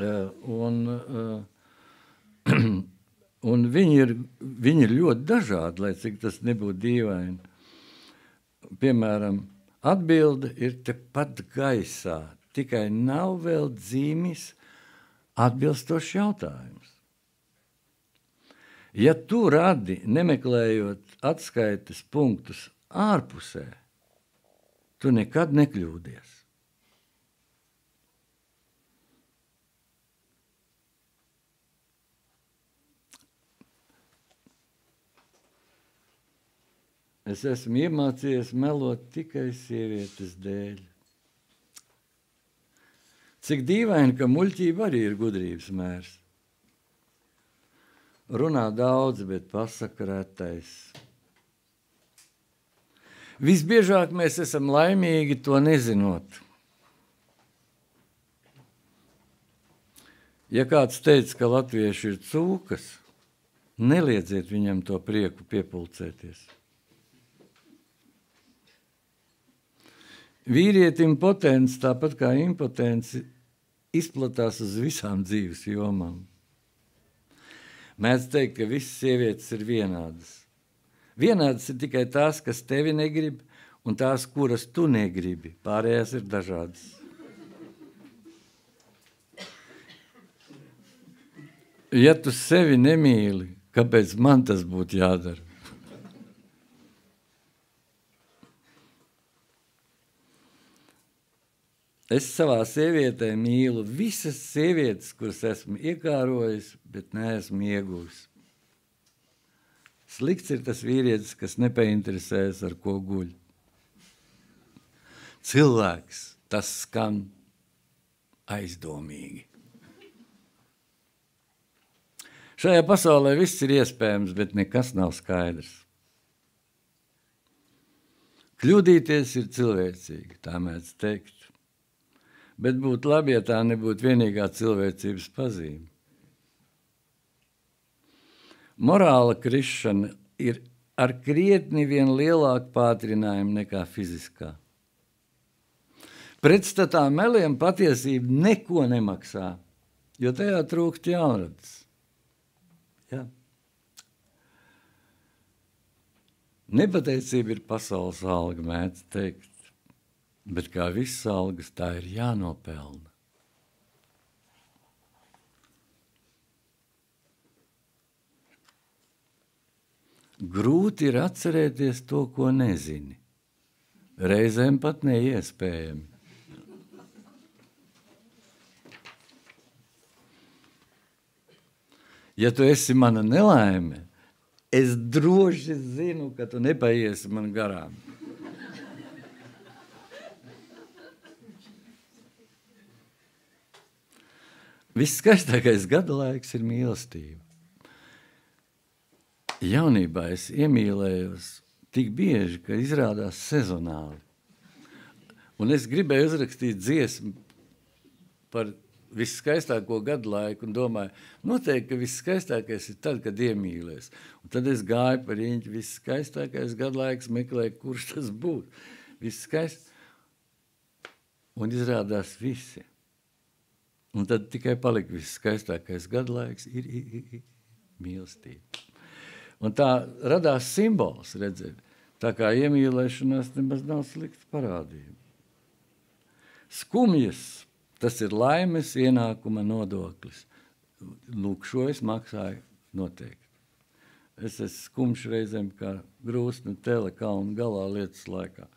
A: Uh, un, uh, un viņi, ir, viņi ir ļoti dažādi, lai cik tas nebūtu dīvaini. Piemēram, atbilde ir tepat gaisā, tikai nav vēl dzīmis atbilstošs jautājums. Ja tu radi, nemeklējot atskaites punktus ārpusē, tu nekad nekļūdies. Es esmu iemācījies melot tikai sievietes dēļ. Cik dīvaini, ka muļķība arī ir gudrības mērs. Runā daudz, bet pasaka retais. Visbiežāk mēs esam laimīgi to nezinot. Ja kāds teica, ka latvieši ir cūkas, neliedziet viņam to prieku piepulcēties. Vīrietim potence, tāpat kā impotence, izplatās uz visām dzīves jomām. Mēdz teikt, ka visas sievietes ir vienādas. Vienādas ir tikai tās, kas tevi negrib, un tās, kuras tu negribi. Pārējās ir dažādas. Ja tu sevi nemīli, kāpēc man tas būtu jādara? Es savā sievietē mīlu visas sievietes, kuras esmu iekārojis, bet neesmu ieguvis. Slikts ir tas vīrietis, kas nepainteresējas, ar ko guļ. Cilvēks, tas skan aizdomīgi. Šajā pasaulē viss ir iespējams, bet nekas nav skaidrs. Kļūdīties ir cilvēcīgi, tā mēdz teikt. Bet būtu labi, ja tā nebūtu vienīgā cilvēcības pazīme. Morāla krišana ir ar krietni vien lielāku pātrinājumu nekā fiziskā. Pretstatā meliem patiesība neko nemaksā, jo tajā trūkst jaunradas. Ja? Nepateicība ir pasaules alga, mēdz teikt. Bet kā visas algas, tā ir jānopelna. Grūti ir atcerēties to, ko nezini. Reizēm pat neiespējami. Ja tu esi mana nelaime, es droši zinu, ka tu nepaiesi man garām. Viskaistākais gada laiks ir mīlestība. Jaunībā es iemīlējos tik bieži, ka izrādās sezonāli. Un es gribēju uzrakstīt dziesmu par viskaistāko gadu laiku un domāju, noteikti, ka viskaistākais ir tad, kad iemīlies. Un tad es gāju par īņķi, viskaistākais gadu laiks meklēju, kurš tas būtu. Viskaist... Un izrādās visi. Un tad tikai palika viss skaistākais gadlaiks, ir, ir, ir, ir mīlestība. Un tā radās simbols, redziet, tā kā iemīlēšanās nemaz nav slikts parādība. Skumjas, tas ir laimes ienākuma nodoklis. Lūk, šo es maksāju noteikti. Es esmu skumjš reizēm kā grūstni telekalnu galā lietas laikā.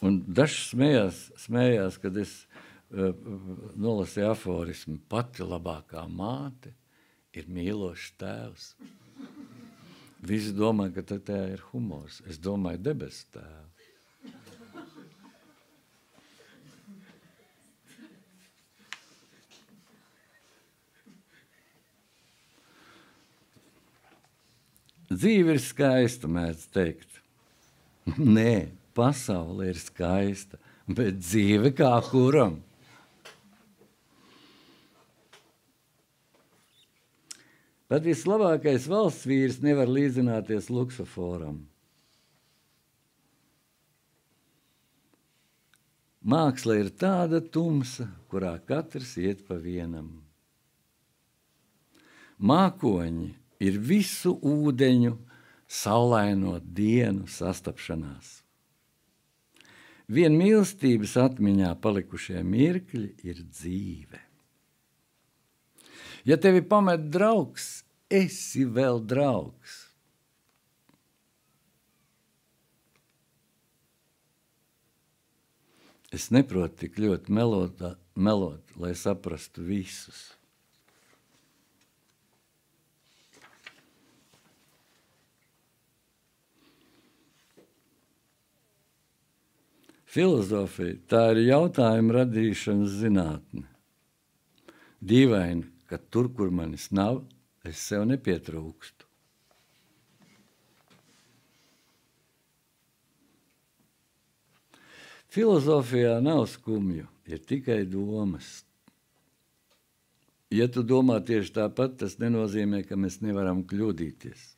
A: Un dažs smējās, smējās, kad es uh, nolasīja aforismu. Pati labākā māte ir mīlošs tēvs. Visi domā, ka tā ir humors. Es domāju, debesu tēvu. Dzīve ir skaista, mēdz teikt. Nē, pasaule ir skaista, bet dzīve kā kuram. Pat vislabākais valsts vīrs nevar līdzināties luksuforam. Māksla ir tāda tumsa, kurā katrs iet pa vienam. Mākoņi ir visu ūdeņu, saulaino dienu sastapšanās. Vien mīlestības atmiņā palikušie mirkļi ir dzīve. Ja tevi pamet draugs, esi vēl draugs. Es neprotu tik ļoti melot, melot lai saprastu visus. Filozofija tā ir jautājuma radīšanas zinātne. Dīvaini, ka tur, kur manis nav, es sev nepietrūkstu. Filozofijā nav skumju, ir tikai domas. Ja tu domā tieši tāpat, tas nenozīmē, ka mēs nevaram kļūdīties.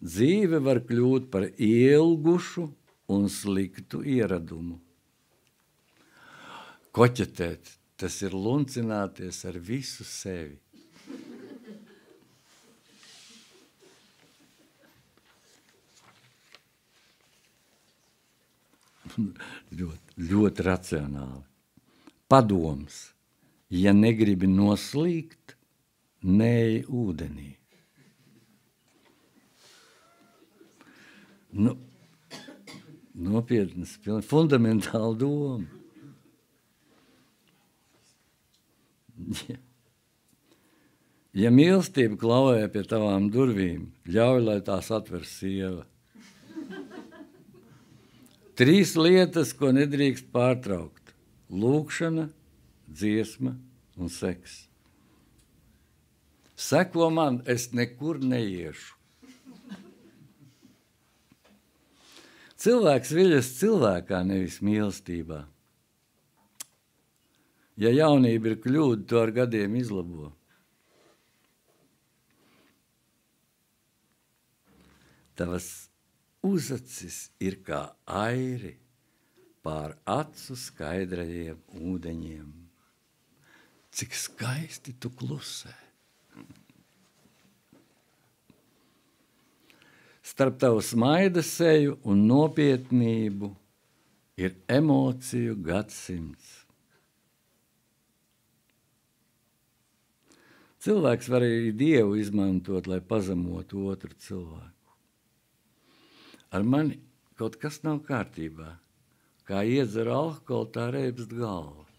A: Dzīve var kļūt par ilgušu un sliktu ieradumu. Koķetēt, tas ir luncināties ar visu sevi. ļoti, ļoti racionāli. Padoms, ja negribi noslīgt, neej ūdenī. Nu, nopietnas, fundamentāla doma. Ja. ja mīlestība klauvē pie tavām durvīm, ļauj, lai tās atver sieva. Trīs lietas, ko nedrīkst pārtraukt - lūkšana, dziesma un seks. Seko man, es nekur neiešu. Cilvēks viļas cilvēkā, nevis mīlestībā. Ja jaunība ir kļūda, to ar gadiem izlabo. Tavas uzacis ir kā airi pār acu skaidrajiem ūdeņiem. Cik skaisti tu klusē! Starp tavu smaida seju un nopietnību ir emociju gadsimts. Cilvēks var arī dievu izmantot, lai pazemotu otru cilvēku. Ar mani kaut kas nav kārtībā. Kā iedzer alkoholu, tā reibst galva.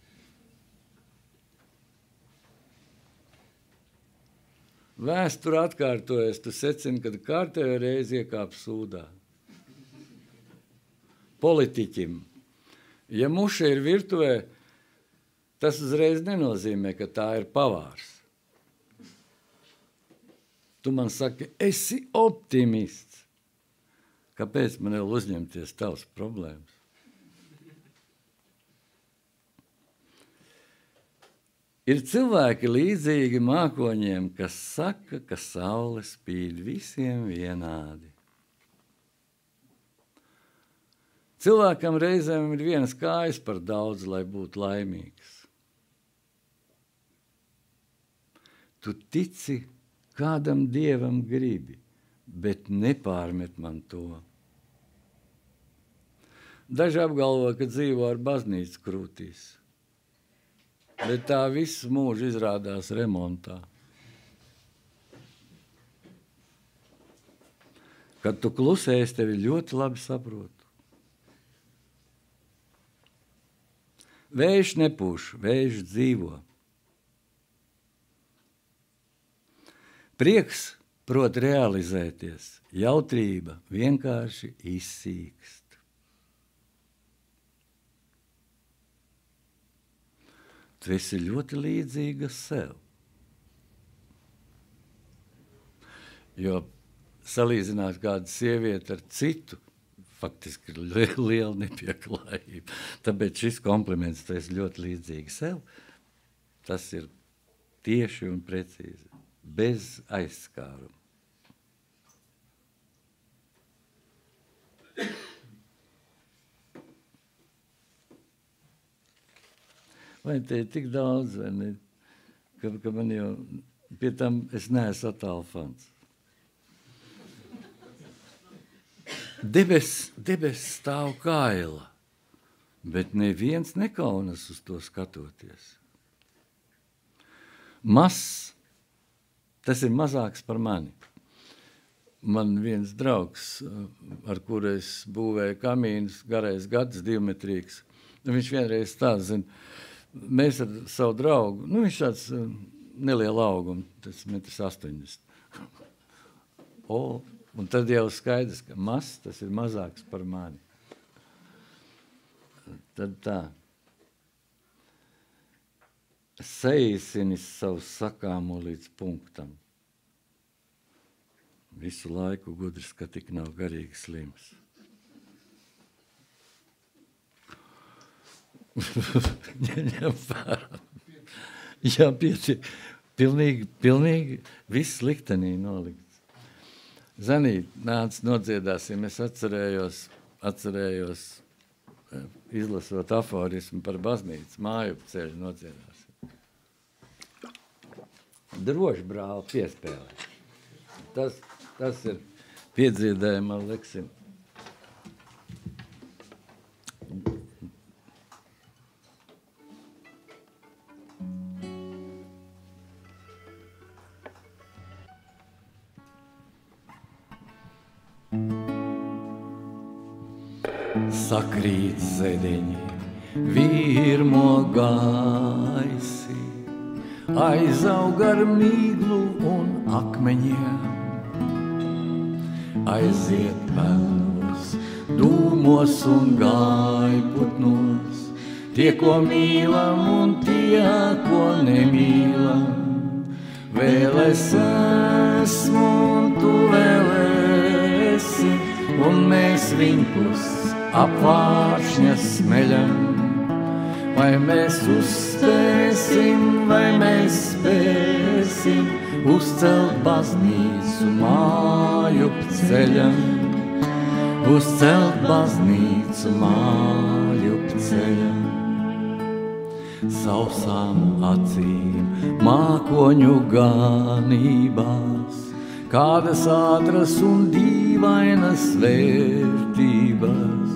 A: Vēsture atkārtojas, tu secini, kad kārtējo reizi iekāp sūdā. Politiķim, ja muša ir virtuvē, tas uzreiz nenozīmē, ka tā ir pavārs. Tu man saki, esi optimists. Kāpēc man vēl uzņemties tavas problēmas? Ir cilvēki līdzīgi mākoņiem, kas saka, ka saule spīd visiem vienādi. Cilvēkam reizēm ir viens kājas par daudz, lai būtu laimīgs. Tu tici, kādam dievam gribi, bet nepārmet man to. Daži apgalvo, ka dzīvo ar baznīcas krūtīs Bet tā visu mūžu izrādās remontā. Kad tu klusē, es tevi ļoti labi saprotu. Vējš nepūš, vējš dzīvo. Prieks prot realizēties, jautrība vienkārši izsīkst. Tu esi ļoti līdzīga sev. Jo salīdzināt kādu sievieti ar citu, faktiski ir liela, nepieklājība. Tāpēc šis kompliments, tu esi ļoti līdzīga sev, tas ir tieši un precīzi, bez aizskāruma. Vai te ir tik daudz, vai ne? Ka, ka man jau pie tam es neesmu atālu fans. Debes, debes stāv kaila, bet neviens nekaunas uz to skatoties. Mazs, tas ir mazāks par mani. Man viens draugs, ar kuru es būvēju kamīnus, garais gads, divmetrīgs, viņš vienreiz tā zina, mēs ar savu draugu, nu viņš tāds neliela auguma, tas metrs 80. o, Un tad jau skaidrs, ka mazs tas ir mazāks par mani. Tad tā. Seisini savu sakāmo līdz punktam. Visu laiku gudrs, ka tik nav garīgi slims. Ņem vērā. Jā, pietiek. Pilnīgi, pilnīgi viss liktenī nolikt. Zanīt, nāc, nodziedāsim. Es atcerējos, atcerējos eh, izlasot aforismu par baznīcu, māju ceļu nodziedāsim. Droši brāli piespēlē. Tas, tas ir piedziedējuma leksim. Sakrīt zediņi, virmo gaisi, aizaug ar mīglu un akmeņiem. Aiziet pelnos, dūmos un gaiputnos, tie, ko mīlam un tie, ko nemīlam. Vēl es esmu un tu vēl esi, un mēs viņpus apvāršņa smeļam. Vai mēs uzspēsim, vai mēs spēsim uzcelt baznīcu māju ceļam, uzcelt baznīcu māju ceļam. Sausām acīm mākoņu ganībās, kādas ātras un dīvainas vērtības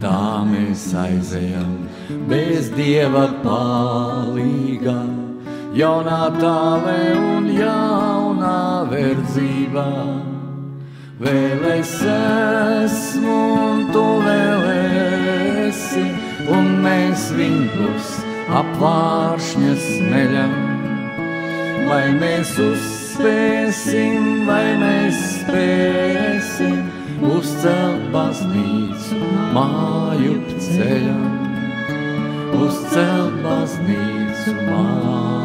A: Tā mēs aizejam bez dieva palīgā, jaunā tālē un jaunā verdzībā. Vēl es esmu un tu vēl esi, un mēs viņus apvāršņa smeļam. Vai mēs uzspēsim, vai mēs spēsim, uzcelt baznīcu māju ceļam, uzcelt baznīcu māju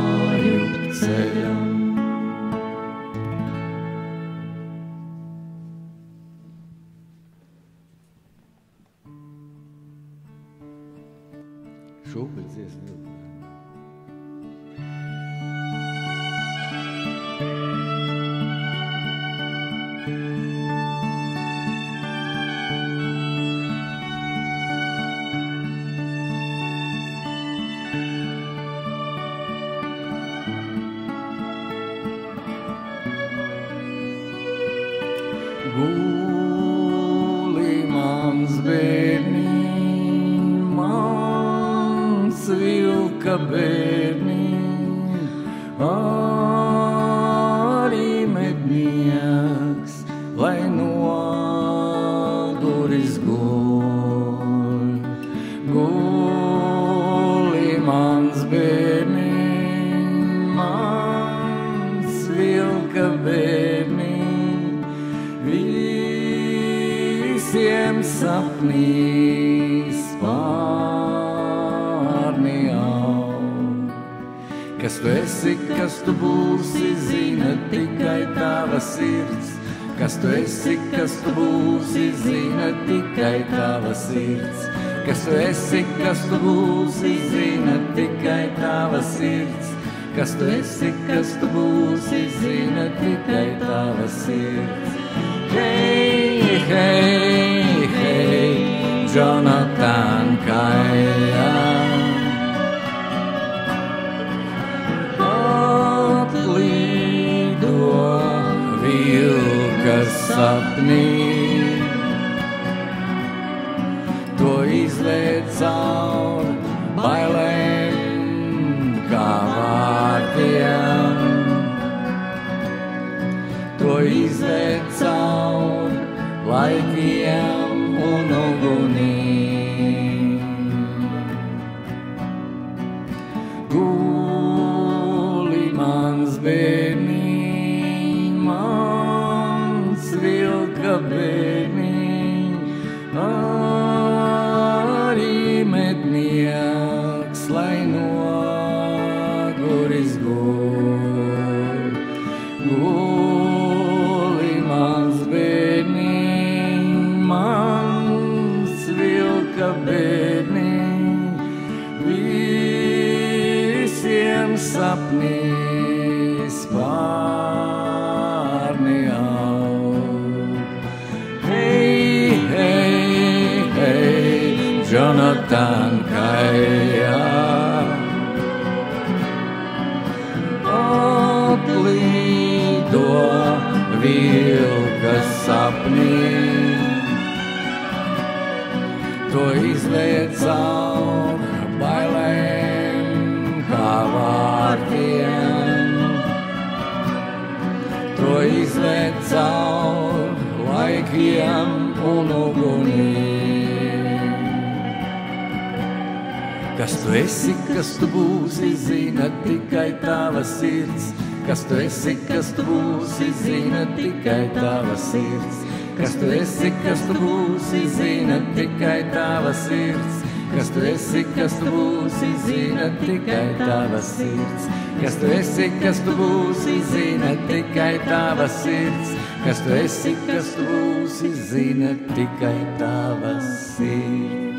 A: būsi, zina tikai tava sirds. Kas tu esi, kas tu būsi, zina tikai tava sirds. Kas tu esi, kas tu būsi, zina tikai tava sirds.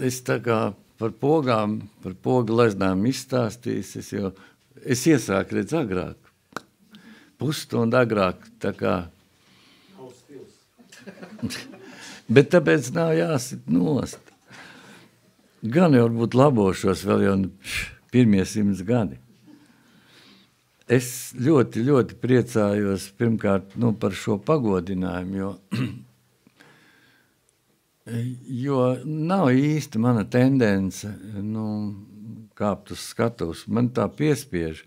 A: Es tā kā par pogām, par pogu leznām izstāstījis, es jau, es iesāku redz agrāk, pusstundu agrāk, tā kā. Bet tāpēc nav jāsit nost. Gan jau varbūt labošos vēl jau pirmie simts gadi. Es ļoti, ļoti priecājos pirmkārt nu, par šo pagodinājumu, jo Jo nav īsti mana tendence nu, kāpt uz skatuves. Man tā piespiež,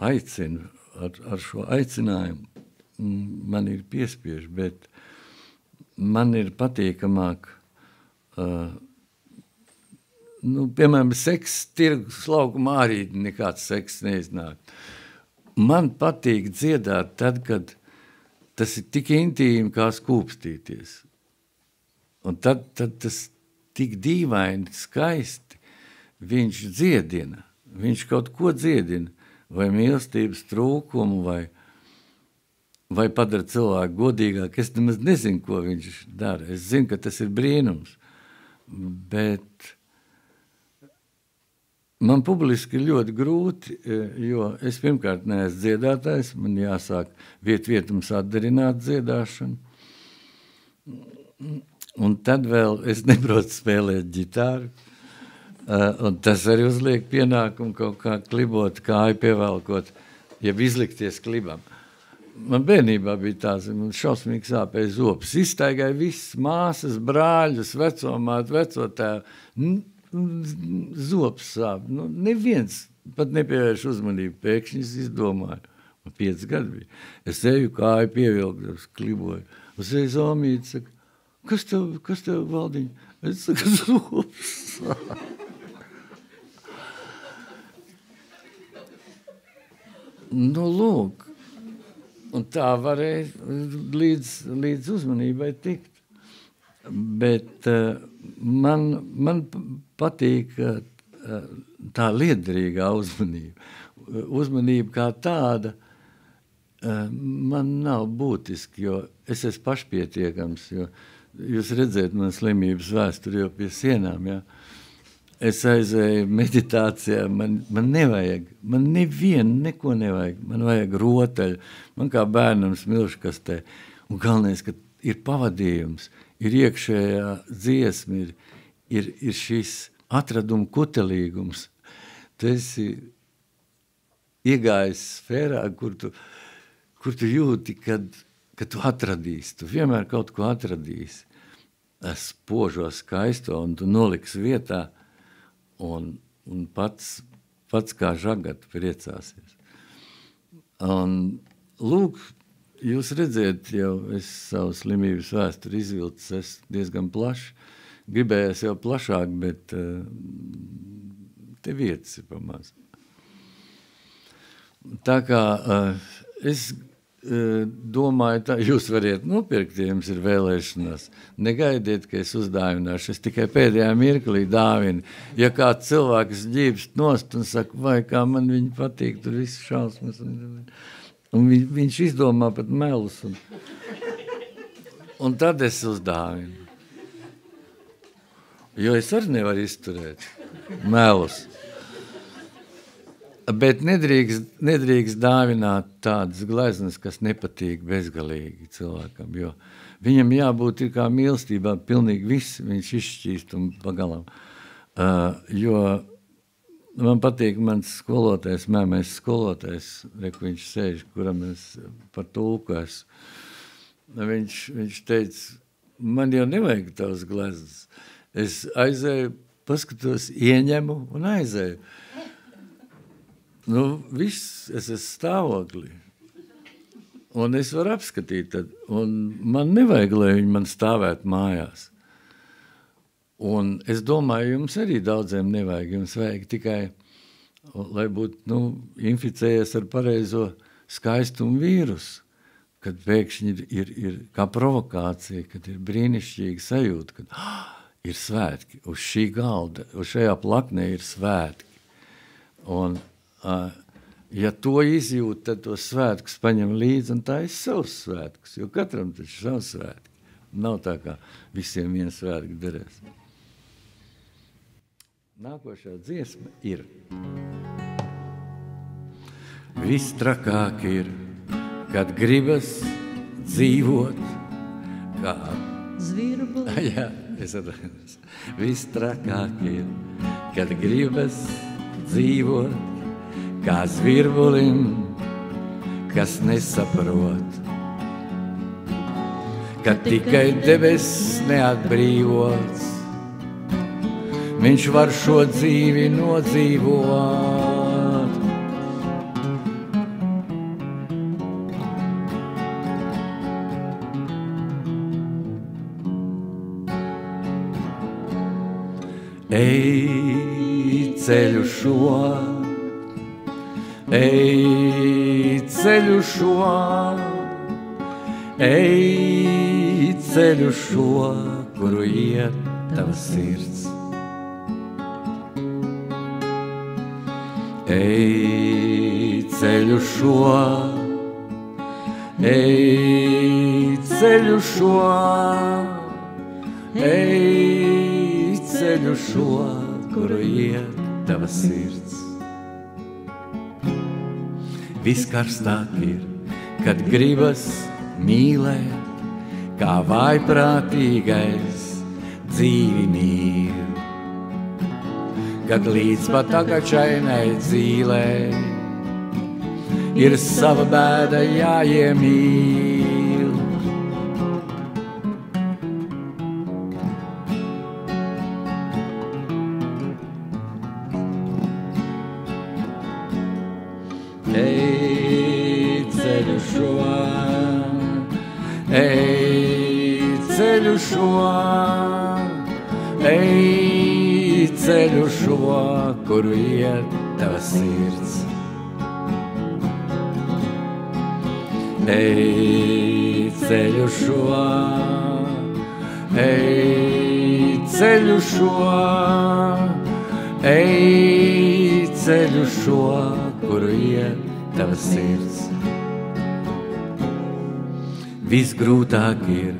A: aicina ar, ar šo aicinājumu. Man ir piespiež, bet man ir patīkamāk. Uh, nu, piemēram, seks tirgus laukumā arī nekāds seks neiznāk. Man patīk dziedāt tad, kad tas ir tik intīmi kā skūpstīties. Un tad, tad tas tik dīvaini, skaisti viņš dziedina. Viņš kaut ko dziedina, vai mīlestības trūkumu, vai, vai padara cilvēku godīgāk. Es nemaz nezinu, ko viņš dara. Es zinu, ka tas ir brīnums. Bet man publiski ir ļoti grūti, jo es pirmkārt neesmu dziedātājs, man jāsāk viet vietums atdarināt dziedāšanu. Un tad vēl es neprotu spēlēt ģitāru. Uh, tas arī uzliek pienākumu kaut kā klibot, kāju pievelkot, ja izlikties klibam. Man bērnībā bija tāds šausmīgs sāpēs zopas. Iztaigāja visas māsas, brāļus, vecomāt, vecotēvu. Zopas sāp. Nu, neviens pat nepievērš uzmanību. Pēkšņi es izdomāju. Man pieci gadi bija. Es eju kāju pievilktos, kliboju. Uzreiz omīti saka, Kas tev, kas tev valdiņ? Es saku, zops. Nu, lūk, un tā varēja līdz, līdz uzmanībai tikt. Bet uh, man, man patīk uh, tā liederīgā uzmanība. Uzmanība kā tāda uh, man nav būtiski, jo es esmu pašpietiekams, jo jūs redzēt man slimības vēsturi jau pie sienām, ja? Es aizēju meditācijā, man, man nevajag, man nevienu neko nevajag, man vajag rotaļu, man kā bērnam smilškastē, un galvenais, ka ir pavadījums, ir iekšējā dziesma, ir, ir, ir šis atraduma kutelīgums. Tu esi iegājis sfērā, kur tu, kur tu jūti, kad, kad tu atradīsi, tu vienmēr kaut ko atradīsi. Es požo skaisto un tu noliksi vietā un, un pats, pats kā žagat priecāsies. Un lūk, Jūs redzat, jau es savu slimības vēsturi izvilcis, es diezgan plaši. Gribējās jau plašāk, bet uh, te vietas ir pamaz. Tā kā uh, es domāju, tā jūs variet nopirkt, ja jums ir vēlēšanās. Negaidiet, ka es uzdāvināšu, es tikai pēdējā mirklī dāvinu. Ja kāds cilvēks ģībst nost un saka, vai kā man viņi patīk, tur viss šausmas. Un, Un vi, viņš izdomā pat melus. Un, un tad es uzdāvinu. Jo es arī nevaru izturēt melus. Bet nedrīkst, nedrīkst dāvināt tādas gleznas, kas nepatīk bezgalīgi cilvēkam, jo viņam jābūt kā mīlestībā, pilnīgi viss viņš izšķīst un pagalam. Uh, jo Man patīk mans skolotājs, mēmēs skolotājs, reku viņš sēž, kuram es par tulku esmu. Viņš, viņš teica, man jau nevajag tavas gleznas. Es aizēju, paskatos, ieņemu un aizēju. Nu, viss, es esmu stāvoklī. Un es varu apskatīt, tad, un man nevajag, lai viņi man stāvētu mājās. Un es domāju, jums arī daudziem nevajag. Jums vajag tikai, lai būtu nu, inficējies ar pareizo skaistumu vīrusu. Kad pēkšņi ir, ir, ir kā provokācija, kad ir brīnišķīga sajūta, ka ah, ir svētki. Uz šī galda, uz šajā plaknē ir svētki. Un, ja to izjūt, tad to svētkus paņem līdzi un tā ir savs svētkus, jo katram taču ir savs svētki. Nav tā, kā visiem viens svētki derēs. Nākošā dziesma ir. Viss trakāk ir, kad gribas dzīvot kā
D: zvirbulis.
A: Jā, es atvainojos. Viss trakāk ir, kad gribas dzīvot kā zvirbulim, kas nesaprot, ka tikai debesis neatbrīvots viņš var šo dzīvi nodzīvot. Ej ceļu šo, ej ceļu šo, ej ceļu šo, kuru iet tavs sirds. Ej ceļu šo, ej ceļu šo, ej ceļu šo, kuru iet tava sirds. Viskarstāk ir, kad gribas mīlēt, kā vaiprātīgais dzīvi mīl kad līdz pat tagačainai dzīlē ir sava bēda jāiemīl. Ceļu šo, kuru iet tava sirds. ej ceļu šo, ej ceļu šo, ej ceļu šo, kuru iet tava sirds. Visgrūtāk ir,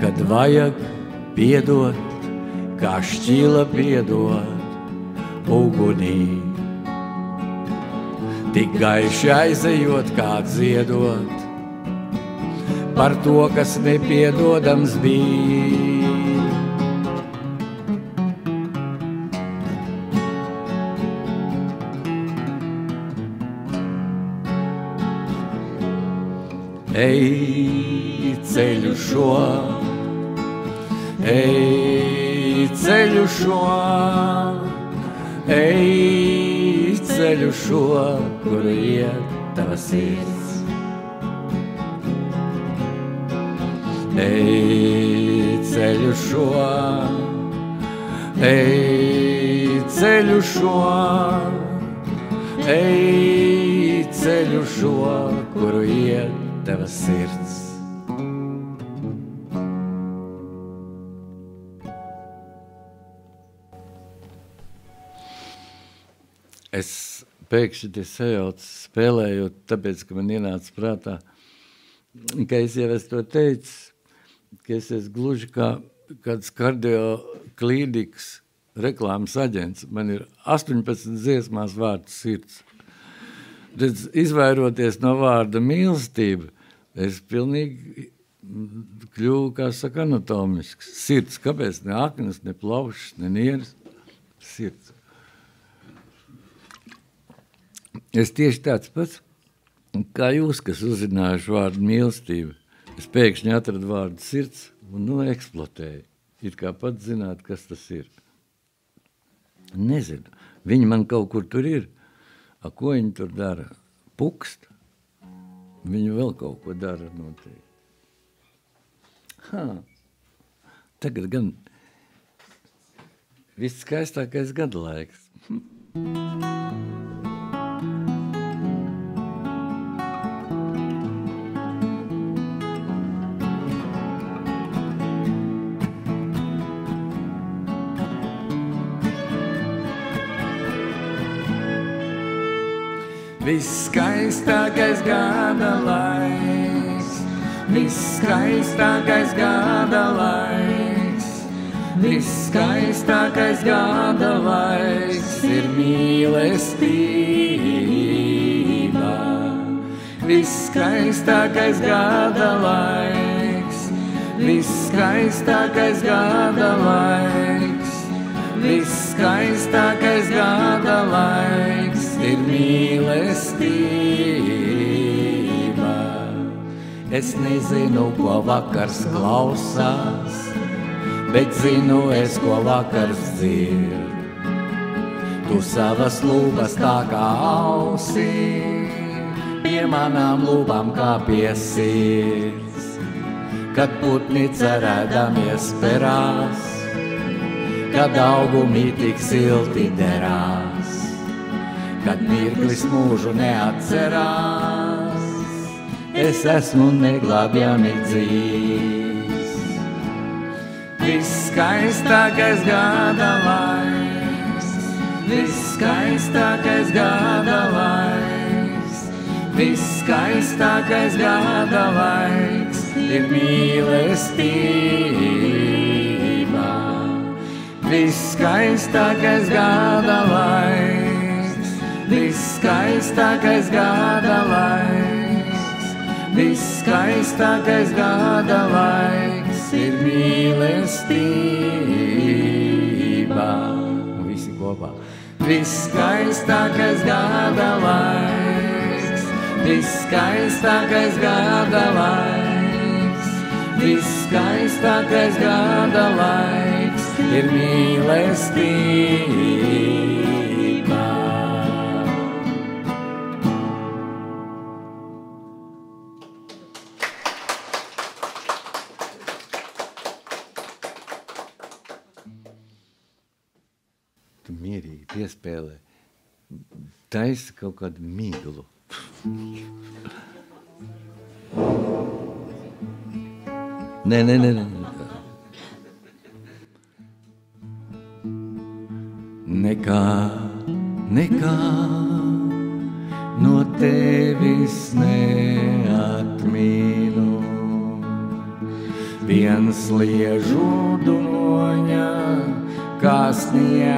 A: kad vajag piedot, kā šķila piedot ugunī. Tik gaiši aizejot, kā dziedot, par to, kas nepiedodams bija. Ej, ceļu šo, ej, ceļu šo, ej, ceļu šo, kur iet tava sirds. Ej, ceļu šo, ej, ceļu šo, ej, ceļu šo, kuru iet tava sirds. Pēkšņi te sajaucu spēlējot, tāpēc, ka man ienāca prātā, ka es jau es to teicu, ka es esmu gluži kā kāds kardioklīnikas reklāmas aģents. Man ir 18 dziesmās vārds sirds. Redz, izvairoties no vārda mīlestība, es pilnīgi kļuvu, kā saka, anatomisks. Sirds, kāpēc ne aknas, ne plaušas, ne nieres? Sirds. Es tieši tāds pats, kā jūs, kas uzzinājuši vārdu mīlestība. Es pēkšņi atradu vārdu sirds un nu eksploatēju. It kā pats zināt, kas tas ir. Nezinu. Viņi man kaut kur tur ir. A, ko viņi tur dara? Pukst. Viņi vēl kaut ko dara noteikti. Ha. Tagad gan viss skaistākais gada laiks. Viskaistākais gada laiks, viskaistākais gada laiks, viskaistākais gada laiks ir mīlestība. Viskaistākais gada laiks, viskaistākais gada laiks, viskaistākais gada laiks ir mīlestība. Es nezinu, ko vakars klausās, bet zinu es, ko vakars dzird. Tu savas lūpas tā kā ausī, pie manām lūpām kā pie sirds. Kad putni cerēdamies perās, kad augumi tik silti derās kad mirklis mūžu neatcerās, es esmu neglābjami dzīvs. Viskaistākais gada laiks, viskaistākais gada laiks, viskaistākais gada laiks ir mīlestība. Viskaistākais gada laiks viskaistākais gada laiks, viskaistākais gada laiks ir mīlestība. Visi kopā. Viskaistākais gada laiks, viskaistākais gada laiks, viskaistākais gada laiks ir mīlestība. Piespēlē, taisa kaut kādu miglu. Nē, nē, nē. nē. Nekā, nekā no tevis neatmīnu. Viens liežu dumoņa, kas sniegi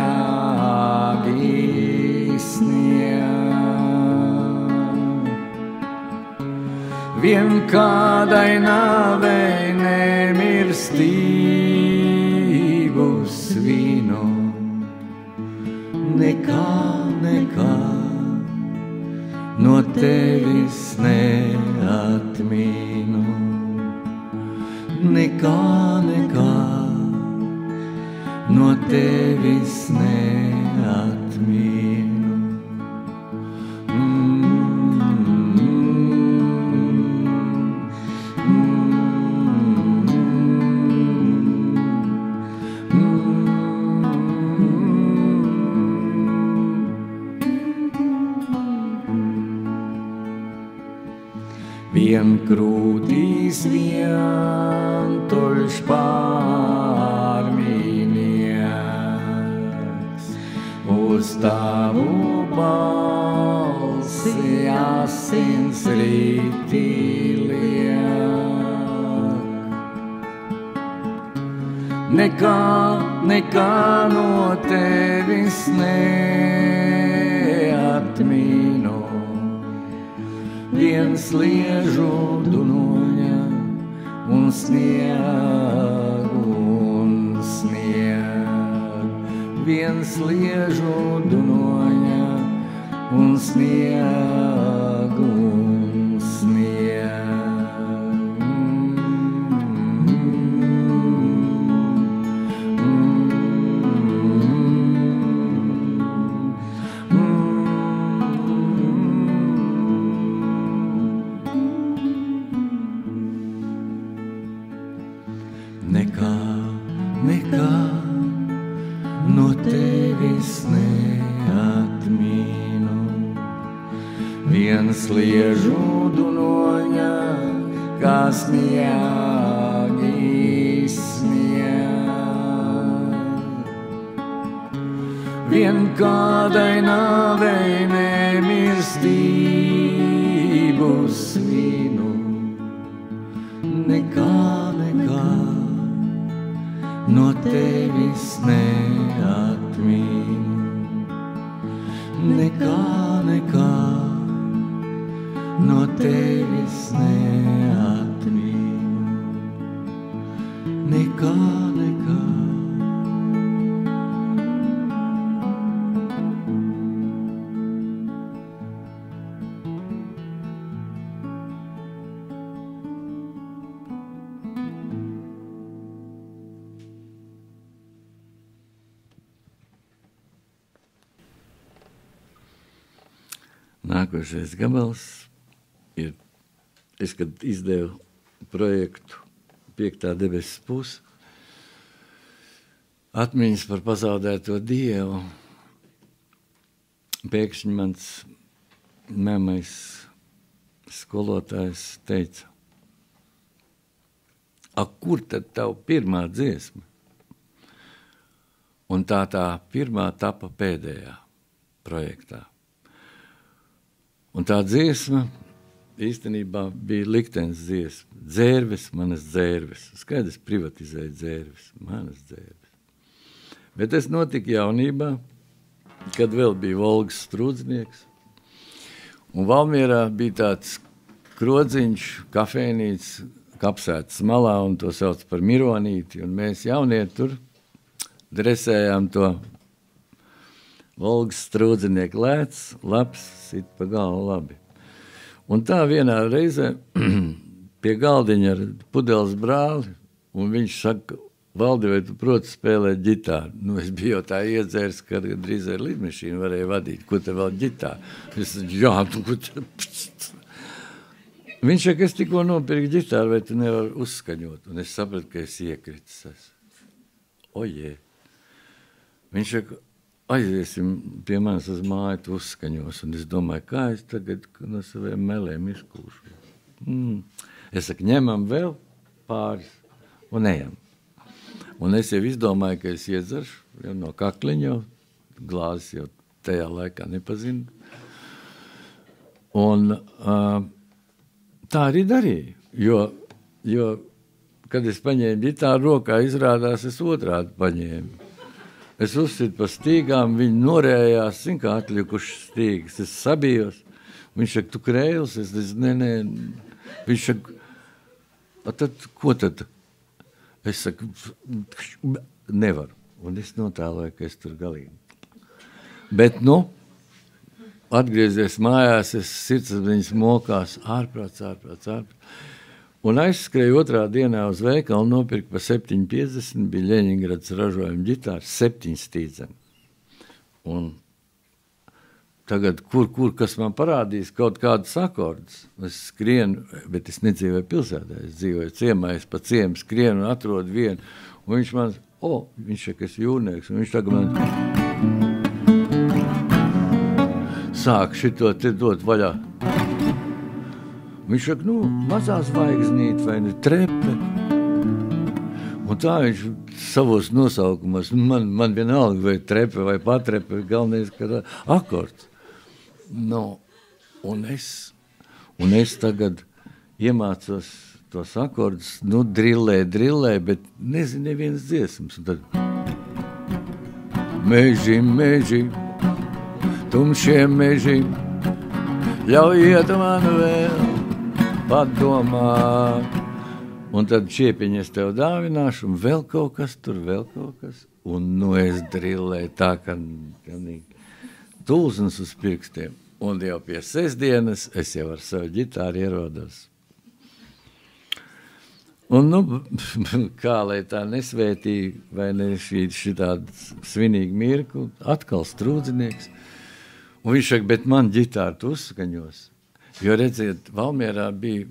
A: snieg. Vien kādai nāvei nemirstīgu svinu, nekā, nekā no tevis neatmīnu. Nekā, nekā no tevis neatmīnu. Vien krūtīs vientuļš pārmīnieks, uz tavu balsi asins rītī liek. Nekā, nekā no tevis neatmīnu viens liežu dunoņa un sniegu Viens liežu dunoņa un sniegu un Nekā, nekā no tevis neatmīnu. Viens liežu dunoņa, kas sniegi snieg. Vien kādai nāvei nemirstību svinu, nekā, nekā no tevis neatmīnu. Tevis neatmīnu. Nekā, nekā. Nākošais gabals es kad izdevu projektu Piektā debesis puse, atmiņas par pazaudēto dievu. Pēkšņi mans mēmais skolotājs teica, a kur tad tavu pirmā dziesma? Un tā tā pirmā tapa pēdējā projektā. Un tā dziesma īstenībā bija liktenis dziesma. Dzērves, manas dzērves. Skaidrs, privatizēja dzērves, manas dzērves. Bet tas notika jaunībā, kad vēl bija Volgas strūdznieks. Un Valmierā bija tāds krodziņš, kafēnīts, kapsētas malā, un to sauc par mironīti. Un mēs jaunie tur dresējām to Volgas strūdzinieku lēts, labs, sit pa galvu labi. Un tā vienā reizē pie galdiņa ar pudeles brāli, un viņš saka, Valdi, vai tu proti spēlēt ģitāru? Nu, es biju jau tā iedzērs, ka drīz ar lidmašīnu varēja vadīt. Ko te vēl ģitāru? Es saku, jā, tu ko te... Viņš saka, es tikko nopirku ģitāru, vai tu nevari uzskaņot? Un es sapratu, ka es iekritis esmu. Ojē. Viņš saka, aiziesim pie manis uz māju, tu uzskaņos. Un es domāju, kā es tagad no saviem meliem izkūšu. Mm. Es saku, ņemam vēl pāris. un ejam. Un es jau izdomāju, ka es iedzeršu jau no kakliņa, glāzes jau tajā laikā nepazinu. Un uh, tā arī darīju, jo, jo, kad es paņēmu ģitāru rokā, izrādās es otrādi paņēmu. Es uzsitu pa stīgām, viņi norējās, zin kā atlikušas stīgas, es sabijos. Viņš saka, tu krēls, es teicu, nē, nē. Viņš saka, a tad ko tad? Es saku, nevaru. Un es notēloju, ka es tur galīgi. Bet, nu, atgriezies mājās, es sirdsapziņas mokās, ārprāts, ārprāts, ārprāts. Un aizskrēju otrā dienā uz veikalu, nopirku par 7,50. bija Leņņģerads ražojuma ģitāra, septiņas stīdzeni. Un tagad, kur, kur kas man parādīs kaut kādus akordus, es skrienu, bet es nedzīvoju pilsētā, es dzīvoju ciemā, es pa ciemu skrienu un atrodu vienu. Un viņš man, o, oh, viņš saka, es jūrnieks, un viņš tagad man sāk šito te dot vaļā. Viņš saka, nu, mazā zvaigznīte vai ne trepe. Un tā viņš savos nosaukumos, nu, man, man vienalga vai trepe vai patrepe, galvenais, ka akords. Nu, un es, un es tagad iemācos tos akordus, nu, drillē, drillē, bet nezinu nevienas dziesmas. Un tad meži, meži, tumšie meži, ļaujiet man vēl padomā. Un tad čiepiņas tev dāvināšu, un vēl kaut kas tur, vēl kaut kas. Un nu es drillēju tā, ka tūlznes uz pirkstiem. Un jau pie sestdienas es jau ar savu ģitāru ierodos. Un, nu, kā lai tā nesvētīja, vai ne šī, šī tāda svinīga mirkli, atkal strūdzinieks. Un viņš saka, bet man ģitāra tu uzskaņos. Jo, redziet, Valmierā bija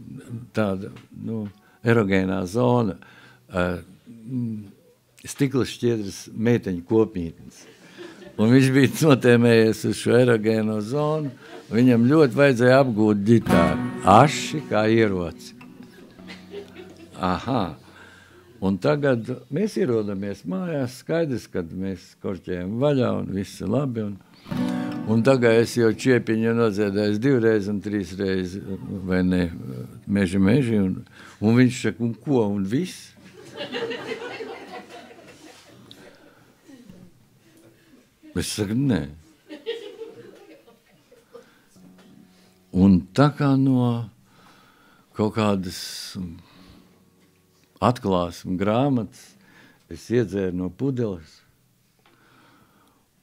A: tāda nu, erogēnā zona, uh, stikla šķiedras meiteņu kopmītnes. Un viņš bija notēmējies uz šo erogēno zonu, viņam ļoti vajadzēja apgūt ģitāru, aši kā ieroci. Aha. Un tagad mēs ierodamies mājās, skaidrs, kad mēs korķējam vaļā un viss ir labi. Un, Un tagad es jau čiepiņu nodziedāju divreiz un trīs reizes, vai ne, meži, meži, un, un viņš saka, un ko, un viss? Es saku, nē. Un tā kā no kaut kādas atklāsmes grāmatas es iedzēru no pudeles,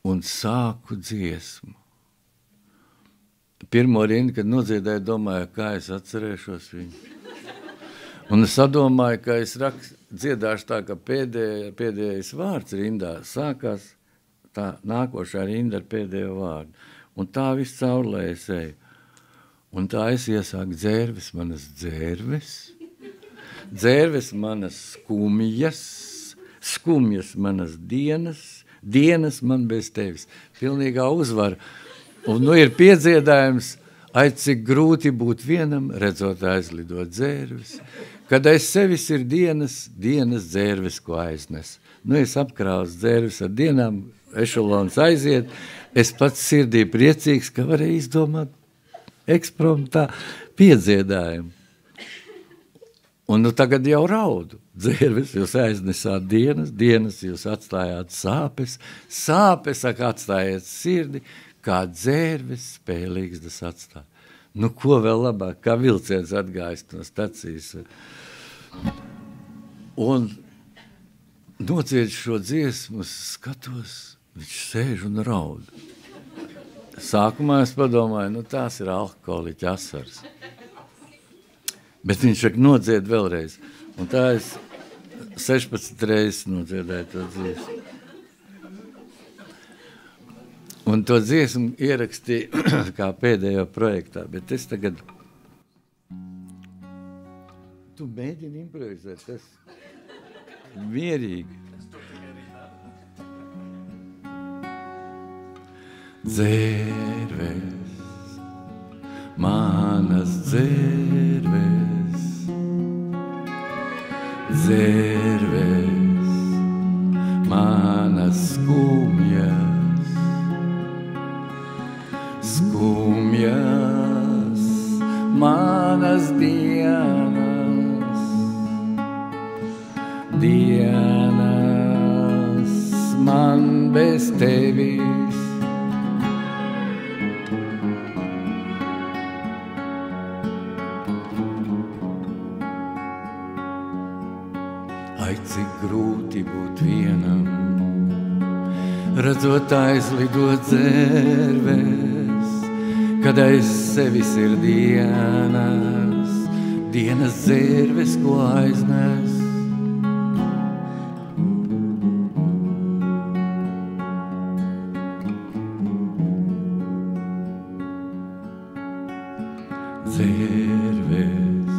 A: un sāku dziesmu. Pirmo rindu, kad nodziedāju, domāju, kā es atcerēšos viņu. Un es domāju, ka es rakst, dziedāšu tā, ka pēdējā, pēdējais vārds rindā sākās tā nākošā rinda ar pēdējo vārdu. Un tā viss caurlējas eju. Un tā es iesāku dzērves, manas dzērves, dzērves manas skumjas, skumjas manas dienas, dienas man bez tevis. Pilnīgā uzvara. Un nu ir piedziedājums, ai cik grūti būt vienam, redzot aizlidot dzērvis. Kad aiz sevis ir dienas, dienas dzērvis, ko aiznes. Nu, es apkrāsu dzērvis ar dienām, ešalons aiziet. Es pats sirdī priecīgs, ka varēju izdomāt ekspromptā piedziedājumu. Un nu tagad jau raudu. Dzērvis jūs aiznesāt dienas, dienas jūs atstājāt sāpes, sāpes saka atstājiet sirdi, kā dzērvis spēlīgs tas atstāja. Nu, ko vēl labāk, kā vilciens atgājis no stacijas. Un nociet šo dziesmu, skatos, viņš sēž un raud. Sākumā es padomāju, nu tās ir alkoholiķa asars. Bet viņš saka, nodzied vēlreiz. Un tā es 16 reizes nodziedāju to dziesmu. Un to dziesmu ierakstīju kā pēdējo projektā, bet es tagad... Tu mēģini improvizēt, tas mierīgi. Dzērvēs, manas dzērvēs, dzērves, manas skumjas, skumjas, manas dienas, dienas man bez redzot aizlidot dzērves, kad aiz sevis ir dienas, dienas dzērves, ko aiznes. Dzērves,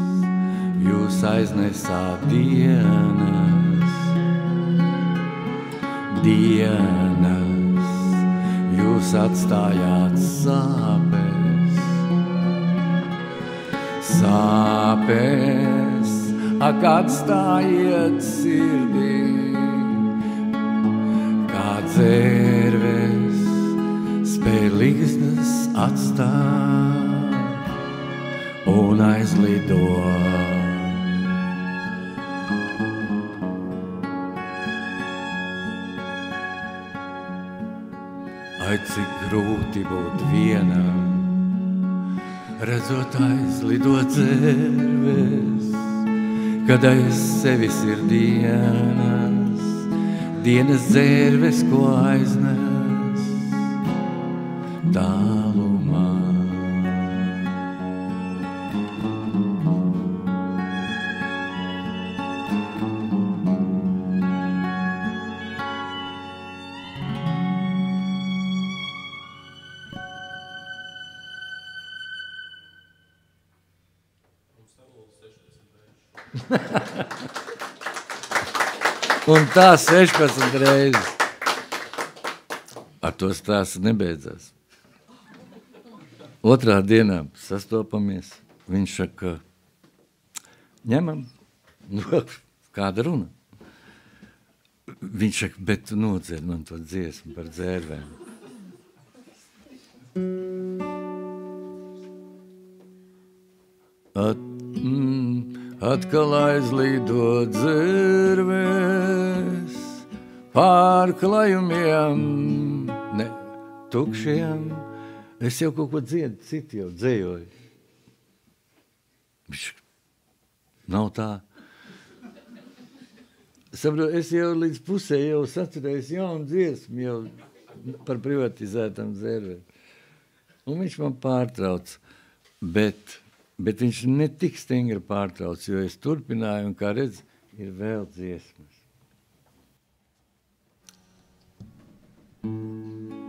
A: jūs aiznesāt dienas, dienas, jūs atstājāt sāpes, sāpes, ak atstājiet sirdī, kā dzērves, spēlīgas atstāt un aizlido. Grūti būt vienam, redzot aizlidot dzērves, kad aiz sevis ir dienas, dienas dzērves, ko aiznes tā 16 reizes. Ar to stāstu nebeidzās. Otrā dienā sastopamies. Viņš saka, ņemam, nu, kāda runa. Viņš saka, bet tu nodzied man to dziesmu par dzērvēm. At, mm, atkal aizlido dzērvēs pārklājumiem, ne tukšiem. Es jau kaut ko dziedu, citu jau dzējoju. Viņš nav tā. Saprotu, es jau līdz pusē jau saturējos jaunu dziesmu jau par privatizētām dzērvēm. Un viņš man pārtrauc, bet, bet viņš ne tik stingri pārtrauc, jo es turpināju un, kā redz, ir vēl dziesmas. Lai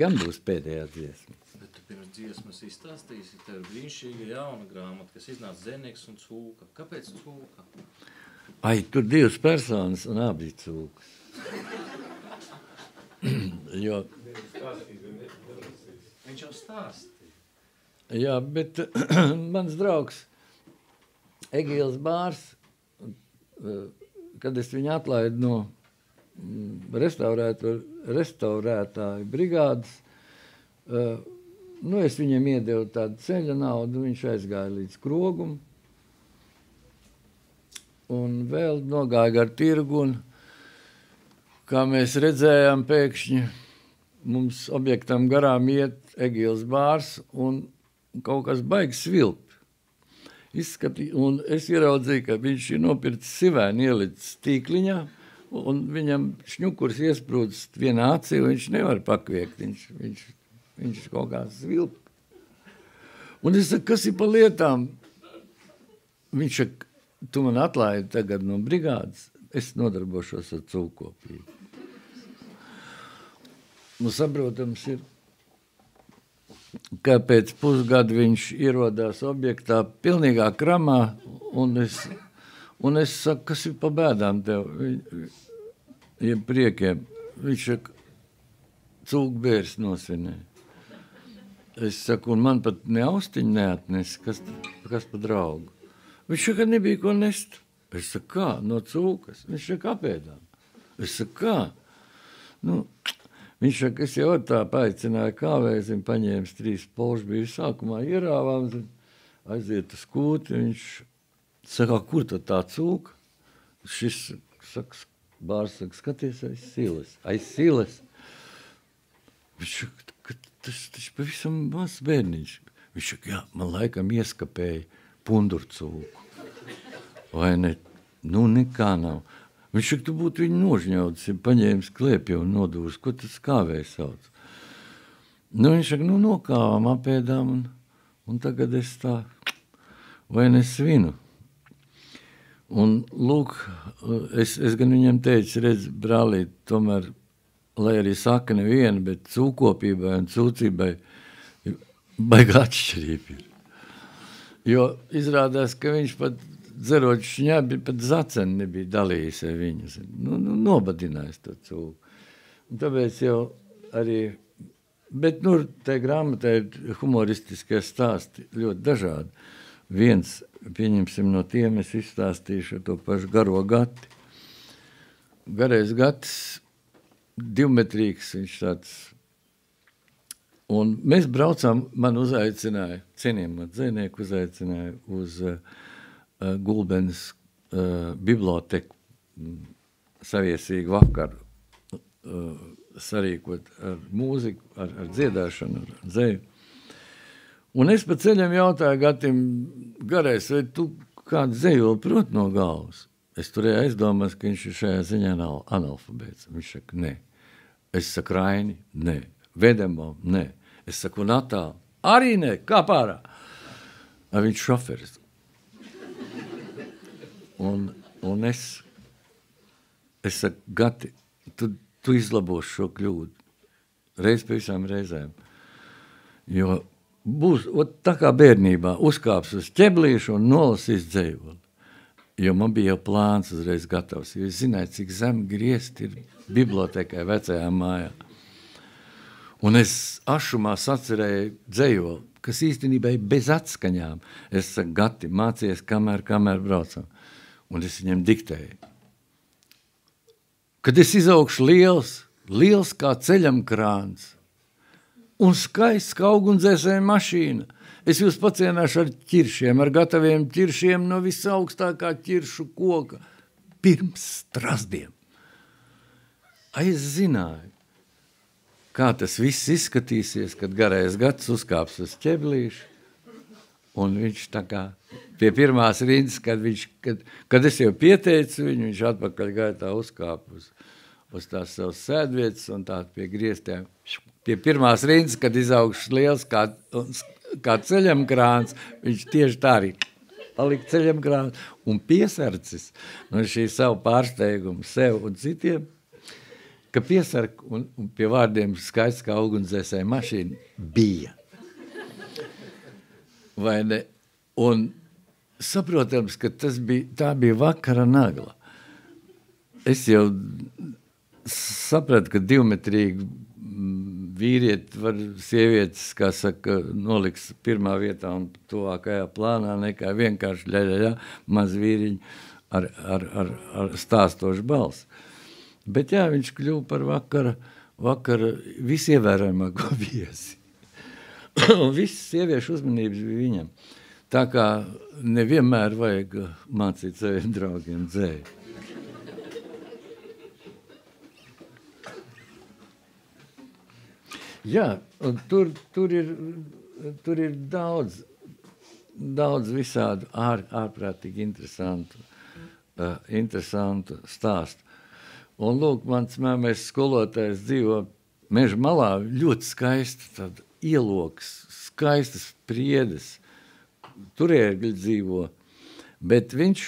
A: gan būs pēdējā dziesma.
B: Bet tu pirms dziesmas izstāstīsi, tev brīnišķīga jauna grāmata, kas iznāca Zenieks un Cūka. Kāpēc Cūka?
A: Ai, tur divas personas un abi cūkas. jo,
B: Viņš jau stāstīja.
A: jā, bet mans draugs Egīls Bārs, eh, kad es viņu atlaidu no restaurētāju brigādes, eh, nu, es viņam iedevu tādu ceļa naudu, viņš aizgāja līdz krogum, un vēl nogāja ar tirgu, un kā mēs redzējām pēkšņi, mums objektam garām iet Egīls Bārs, un kaut kas baigs svilpt. Izskatī, un es ieraudzīju, ka viņš ir nopircis sivēnu, ielicis tīkliņā, un viņam šņukurs iesprūdis vienā acī, un viņš nevar pakviekt. Viņš, viņš, viņš kaut kā svilp. Un es saku, kas ir pa lietām? Viņš saka, tu man atlaidi tagad no brigādes, es nodarbošos ar cūkopību. Nu, saprotams, ir ka pēc pusgada viņš ierodās objektā pilnīgā kramā, un es, un es saku, kas ir pa bēdām tev, ja priekiem. Viņš saka, cūku bērs nosvinēja. Es saku, un man pat ne austiņu neatnes, kas, kas pa draugu. Viņš saka, nebija ko nest. Es saku, kā, no cūkas? Viņš saka, apēdām. Es saku, kā? Nu, Viņš saka, es jau tā paaicināju kāvēsim, paņēmis trīs polšus, bija sākumā ierāvām, tad aiziet uz kūti, viņš saka, kur tad tā cūka? Šis, saka, bārs saka, skaties aiz silas, aiz silas. Viņš saka, ka tas taču pavisam mazs bērniņš. Viņš saka, jā, man laikam ieskapēja pundurcūku. Vai ne? Nu, nekā nav. Viņš saka, tu būtu viņu nožņauts, ja paņēmis klēpju un nodūs. Ko tas kāvēja sauc? Nu, viņš saka, nu, nokāvām apēdām un, un tagad es tā, vai nesvinu. Un lūk, es, es gan viņam teicu, redz, brālīt, tomēr, lai arī saka neviena, bet cūkopībai un cūcībai baigā atšķirība ir. Jo izrādās, ka viņš pat dzerot šņābi, pat zaceni nebija dalījis ar viņu. Nu, nu, nobadinājis to cūku. Un tāpēc jau arī, bet nu, tai grāmatā ir humoristiskie stāsti ļoti dažādi. Viens, pieņemsim no tiem, es izstāstīšu to pašu garo gati. Garais gatis, divmetrīgs, viņš tāds. Un mēs braucām, man uzaicināja, cienījumā dzēnieku uzaicināja uz uh, Gulbenes uh, biblioteku saviesīgu vakaru uh, sarīkot ar mūziku, ar, ar dziedāšanu, ar dzēju. Un es pa ceļam jautāju Gatim, garais, vai tu kādu dzējoli prot no galvas? Es turēju aizdomās, ka viņš ir šajā ziņā anal analfabēts. Viņš saka, nē. Es saku, Raini, nē. Vedemam, nē. Es saku, Natāli, arī nē, kā pārā. ar viņš šoferis. Un, un es, es saku, Gati, tu, tu izlabosi šo kļūdu. Reiz pēc visām reizēm. Jo būs, ot, tā kā bērnībā, uzkāps uz ķeblīšu un nolasīs dzējoli. Jo man bija jau plāns uzreiz gatavs. Jo es zināju, cik zem griezt ir bibliotekai vecajā mājā. Un es ašumā sacerēju dzējoli, kas īstenībā ir bez atskaņām. Es saku, gati, mācies, kamēr, kamēr braucam. Un es viņam diktēju. Kad es izaugšu liels, liels kā ceļam krāns, un skaists kā ugunsdzēsēja mašīna, es jūs pacienāšu ar ķiršiem, ar gataviem ķiršiem no visaugstākā ķiršu koka, pirms strasdiem. Es zināju, kā tas viss izskatīsies, kad garais gads uzkāps uz ķeblīšu, un viņš tā kā pie pirmās rindas, kad, viņš, kad, kad es jau pieteicu viņu, viņš atpakaļ gaitā uzkāp uz, uz tās savas sēdvietas un tā pie griestiem. Pie pirmās rindas, kad izaugšas liels kā, kā ceļam krāns, viņš tieši tā arī palika ceļam krāns un piesarcis no šī savu pārsteigumu sev un citiem – ka piesark un, un pie vārdiem skaists kā ugunsdzēsēja mašīna bija. Vai ne? Un saprotams, ka tas bija, tā bija vakara nagla. Es jau sapratu, ka divmetrīgi vīrieti var sievietes, kā saka, noliks pirmā vietā un tuvākajā plānā nekā vienkārši ļaļaļā maz vīriņu ar, ar, ar, ar stāstošu balsi. Bet jā, viņš kļuva par vakara, vakara visievērojamāko viesi. Un viss sieviešu uzmanības bija viņam. Tā kā nevienmēr vajag mācīt saviem draugiem dzēju. Jā, tur, tur, ir, tur ir daudz, daudz visādu ār, ārprātīgi interesantu, uh, interesantu stāstu. Un lūk, mans māmais skolotājs dzīvo meža malā, ļoti skaisti tad ieloks, skaistas priedes, turēgļi dzīvo, bet viņš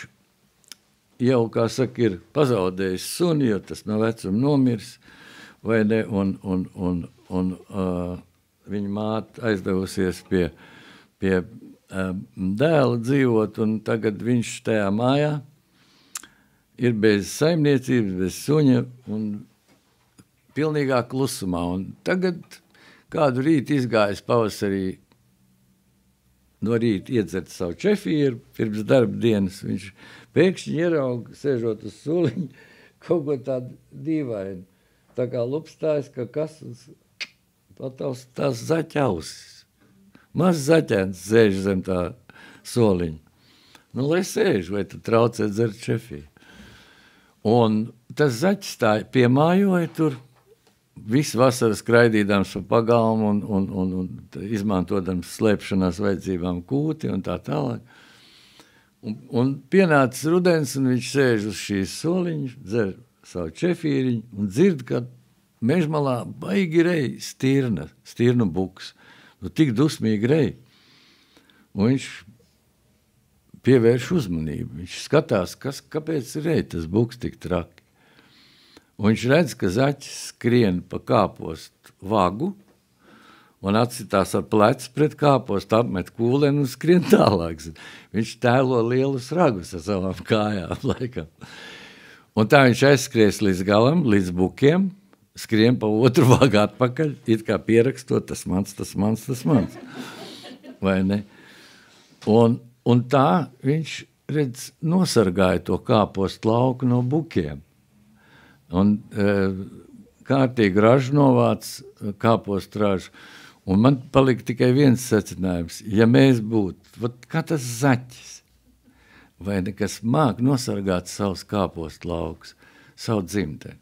A: jau, kā saka, ir pazaudējis suni, jo tas no vecuma nomirs, vai ne, un, un, un, un uh, viņa māte aizdevusies pie, pie uh, dēla dzīvot, un tagad viņš tajā mājā ir bez saimniecības, bez suņa un pilnīgā klusumā. Un tagad kādu rītu izgājis pavasarī no rīta iedzert savu čefīru pirms darba dienas. Viņš pēkšņi ierauga, sēžot uz soliņa, kaut ko tādu dīvainu. Tā kā lupstājas, ka kas uz tās, tās zaķausis. Maz zaķēns sēž zem tā soliņa. Nu, lai sēž, vai tu traucē dzert čefīru. Un tas zaķis tā piemājoja tur, visu vasaru skraidīdams pa pagalmu un, un, un, un izmantojams slēpšanās vajadzībām kūti un tā tālāk. Un, un pienācis rudens, un viņš sēž uz šīs soliņas, dzer savu čefīriņu un dzird, ka mežmalā baigi rei stirna, stirnu buks. Nu, tik dusmīgi rei. Un viņš pievērš uzmanību. Viņš skatās, kas, kāpēc reizes tas buks tik traki. Un viņš redz, ka zaķis skrien pa kāpostu vagu un atsitās ar plecu pret kāpostu, apmet kūleni un skrien tālāk. Viņš tēlo lielus ragus ar savām kājām laikam. Un tā viņš aizskries līdz galam, līdz bukiem, skrien pa otru vagu atpakaļ, it kā pierakstot, tas mans, tas mans, tas mans. Vai ne? Un, Un tā viņš redz, nosargāja to kāpostu lauku no bukiem. Un, e, kārtīgi ražu novāc kāpostu ražu. Un man palika tikai viens secinājums. Ja mēs būtu kā tas zaķis, vai nekas māk nosargāt savus kāpostu laukus, savu dzimteni,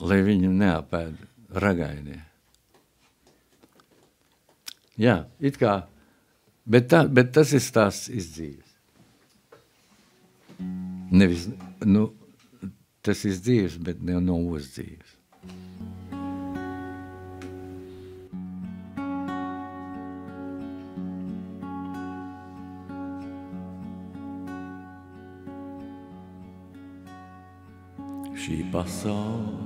A: lai viņu neapēd ragainie. Jā, it kā, bet, tā, bet tas ir stāsts izdzīves. Nevis, nu, tas izdzīves, bet ne no uzdzīves. Šī pasaule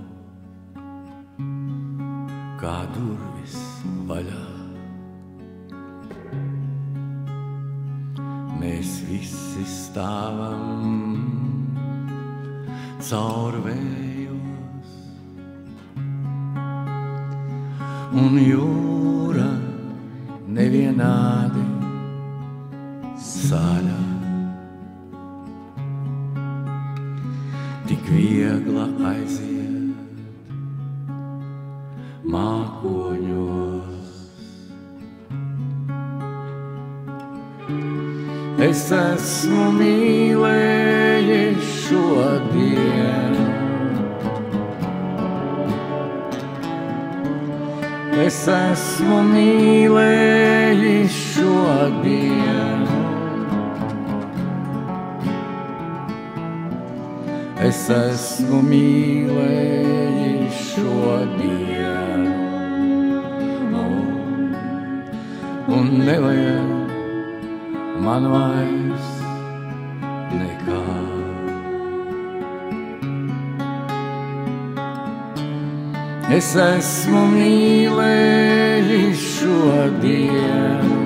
A: kā durvis vaļā. Mēs visi stāvam caur vējos, un jūra nevienādi sāļā. Tik viegla aiziet Es esmu mīlējis šodienu. Es esmu mīlējis šodienu. Es esmu mīlējis šodienu. Un, un nevajag man vairs nekā. Es esmu mīlējis šodienu.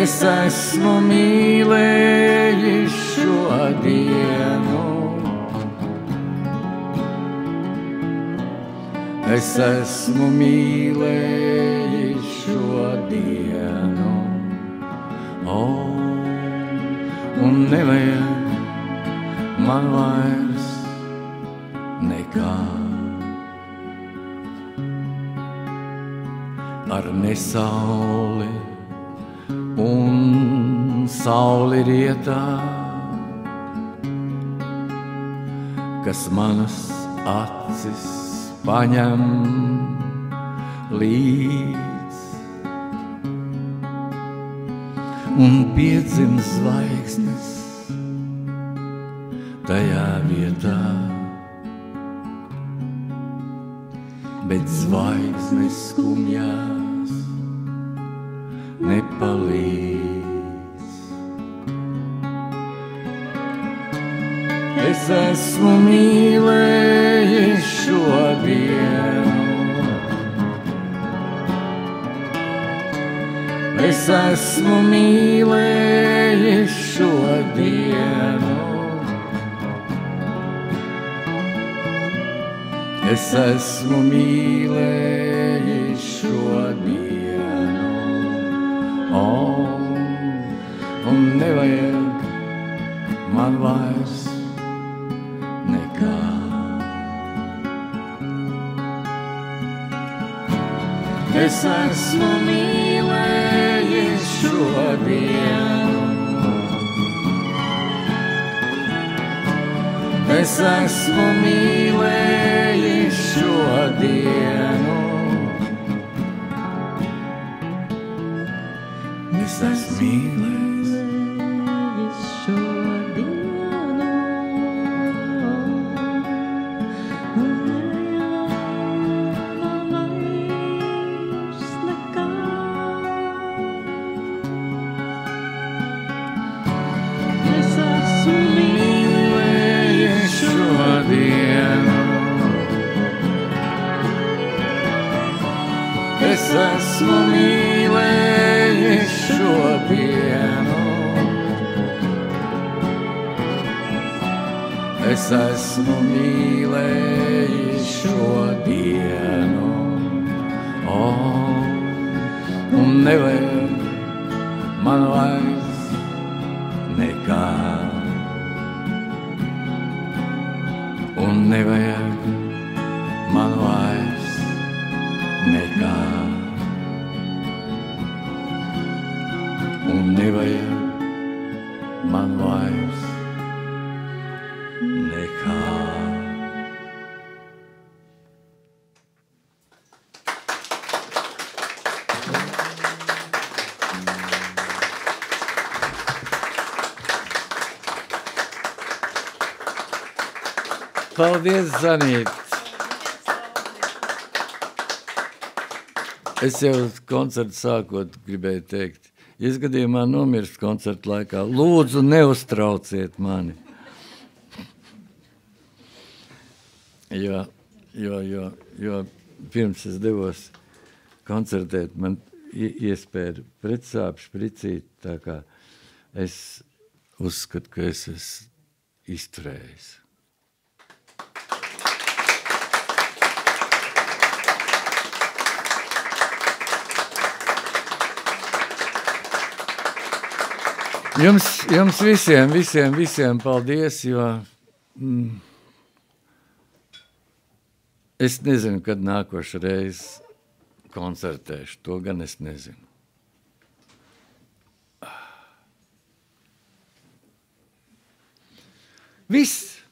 A: Es esmu mīlējis šodienu. Es esmu mīlējis šodienu. Oh, un nevajag man vairs nekā. Ar nesauli un sauli rietā, kas manas acis paņem līdz un piedzim zvaigznes tajā vietā. Bet zvaigznes skumjās nepalīdz. Es esmu mīlējis esmu mīlējis šodienu. Es esmu mīlējis šodienu. Oh, un nevajag man vairs nekā. Es esmu mīlējis Es esmu Zanīt! Es jau koncertu sākot gribēju teikt, Ja es gadījumā nomirstu koncerta laikā, lūdzu, neuztrauciet mani. Jo, jo, jo, jo pirms es devos koncertēt, man iespēja pretsāpju spricīt, tā kā es uzskatu, ka es esmu izturējis. Jums, jums visiem, visiem, visiem paldies, jo mm, es nezinu, kad nākošu reizi koncertēšu. To gan es nezinu. Viss!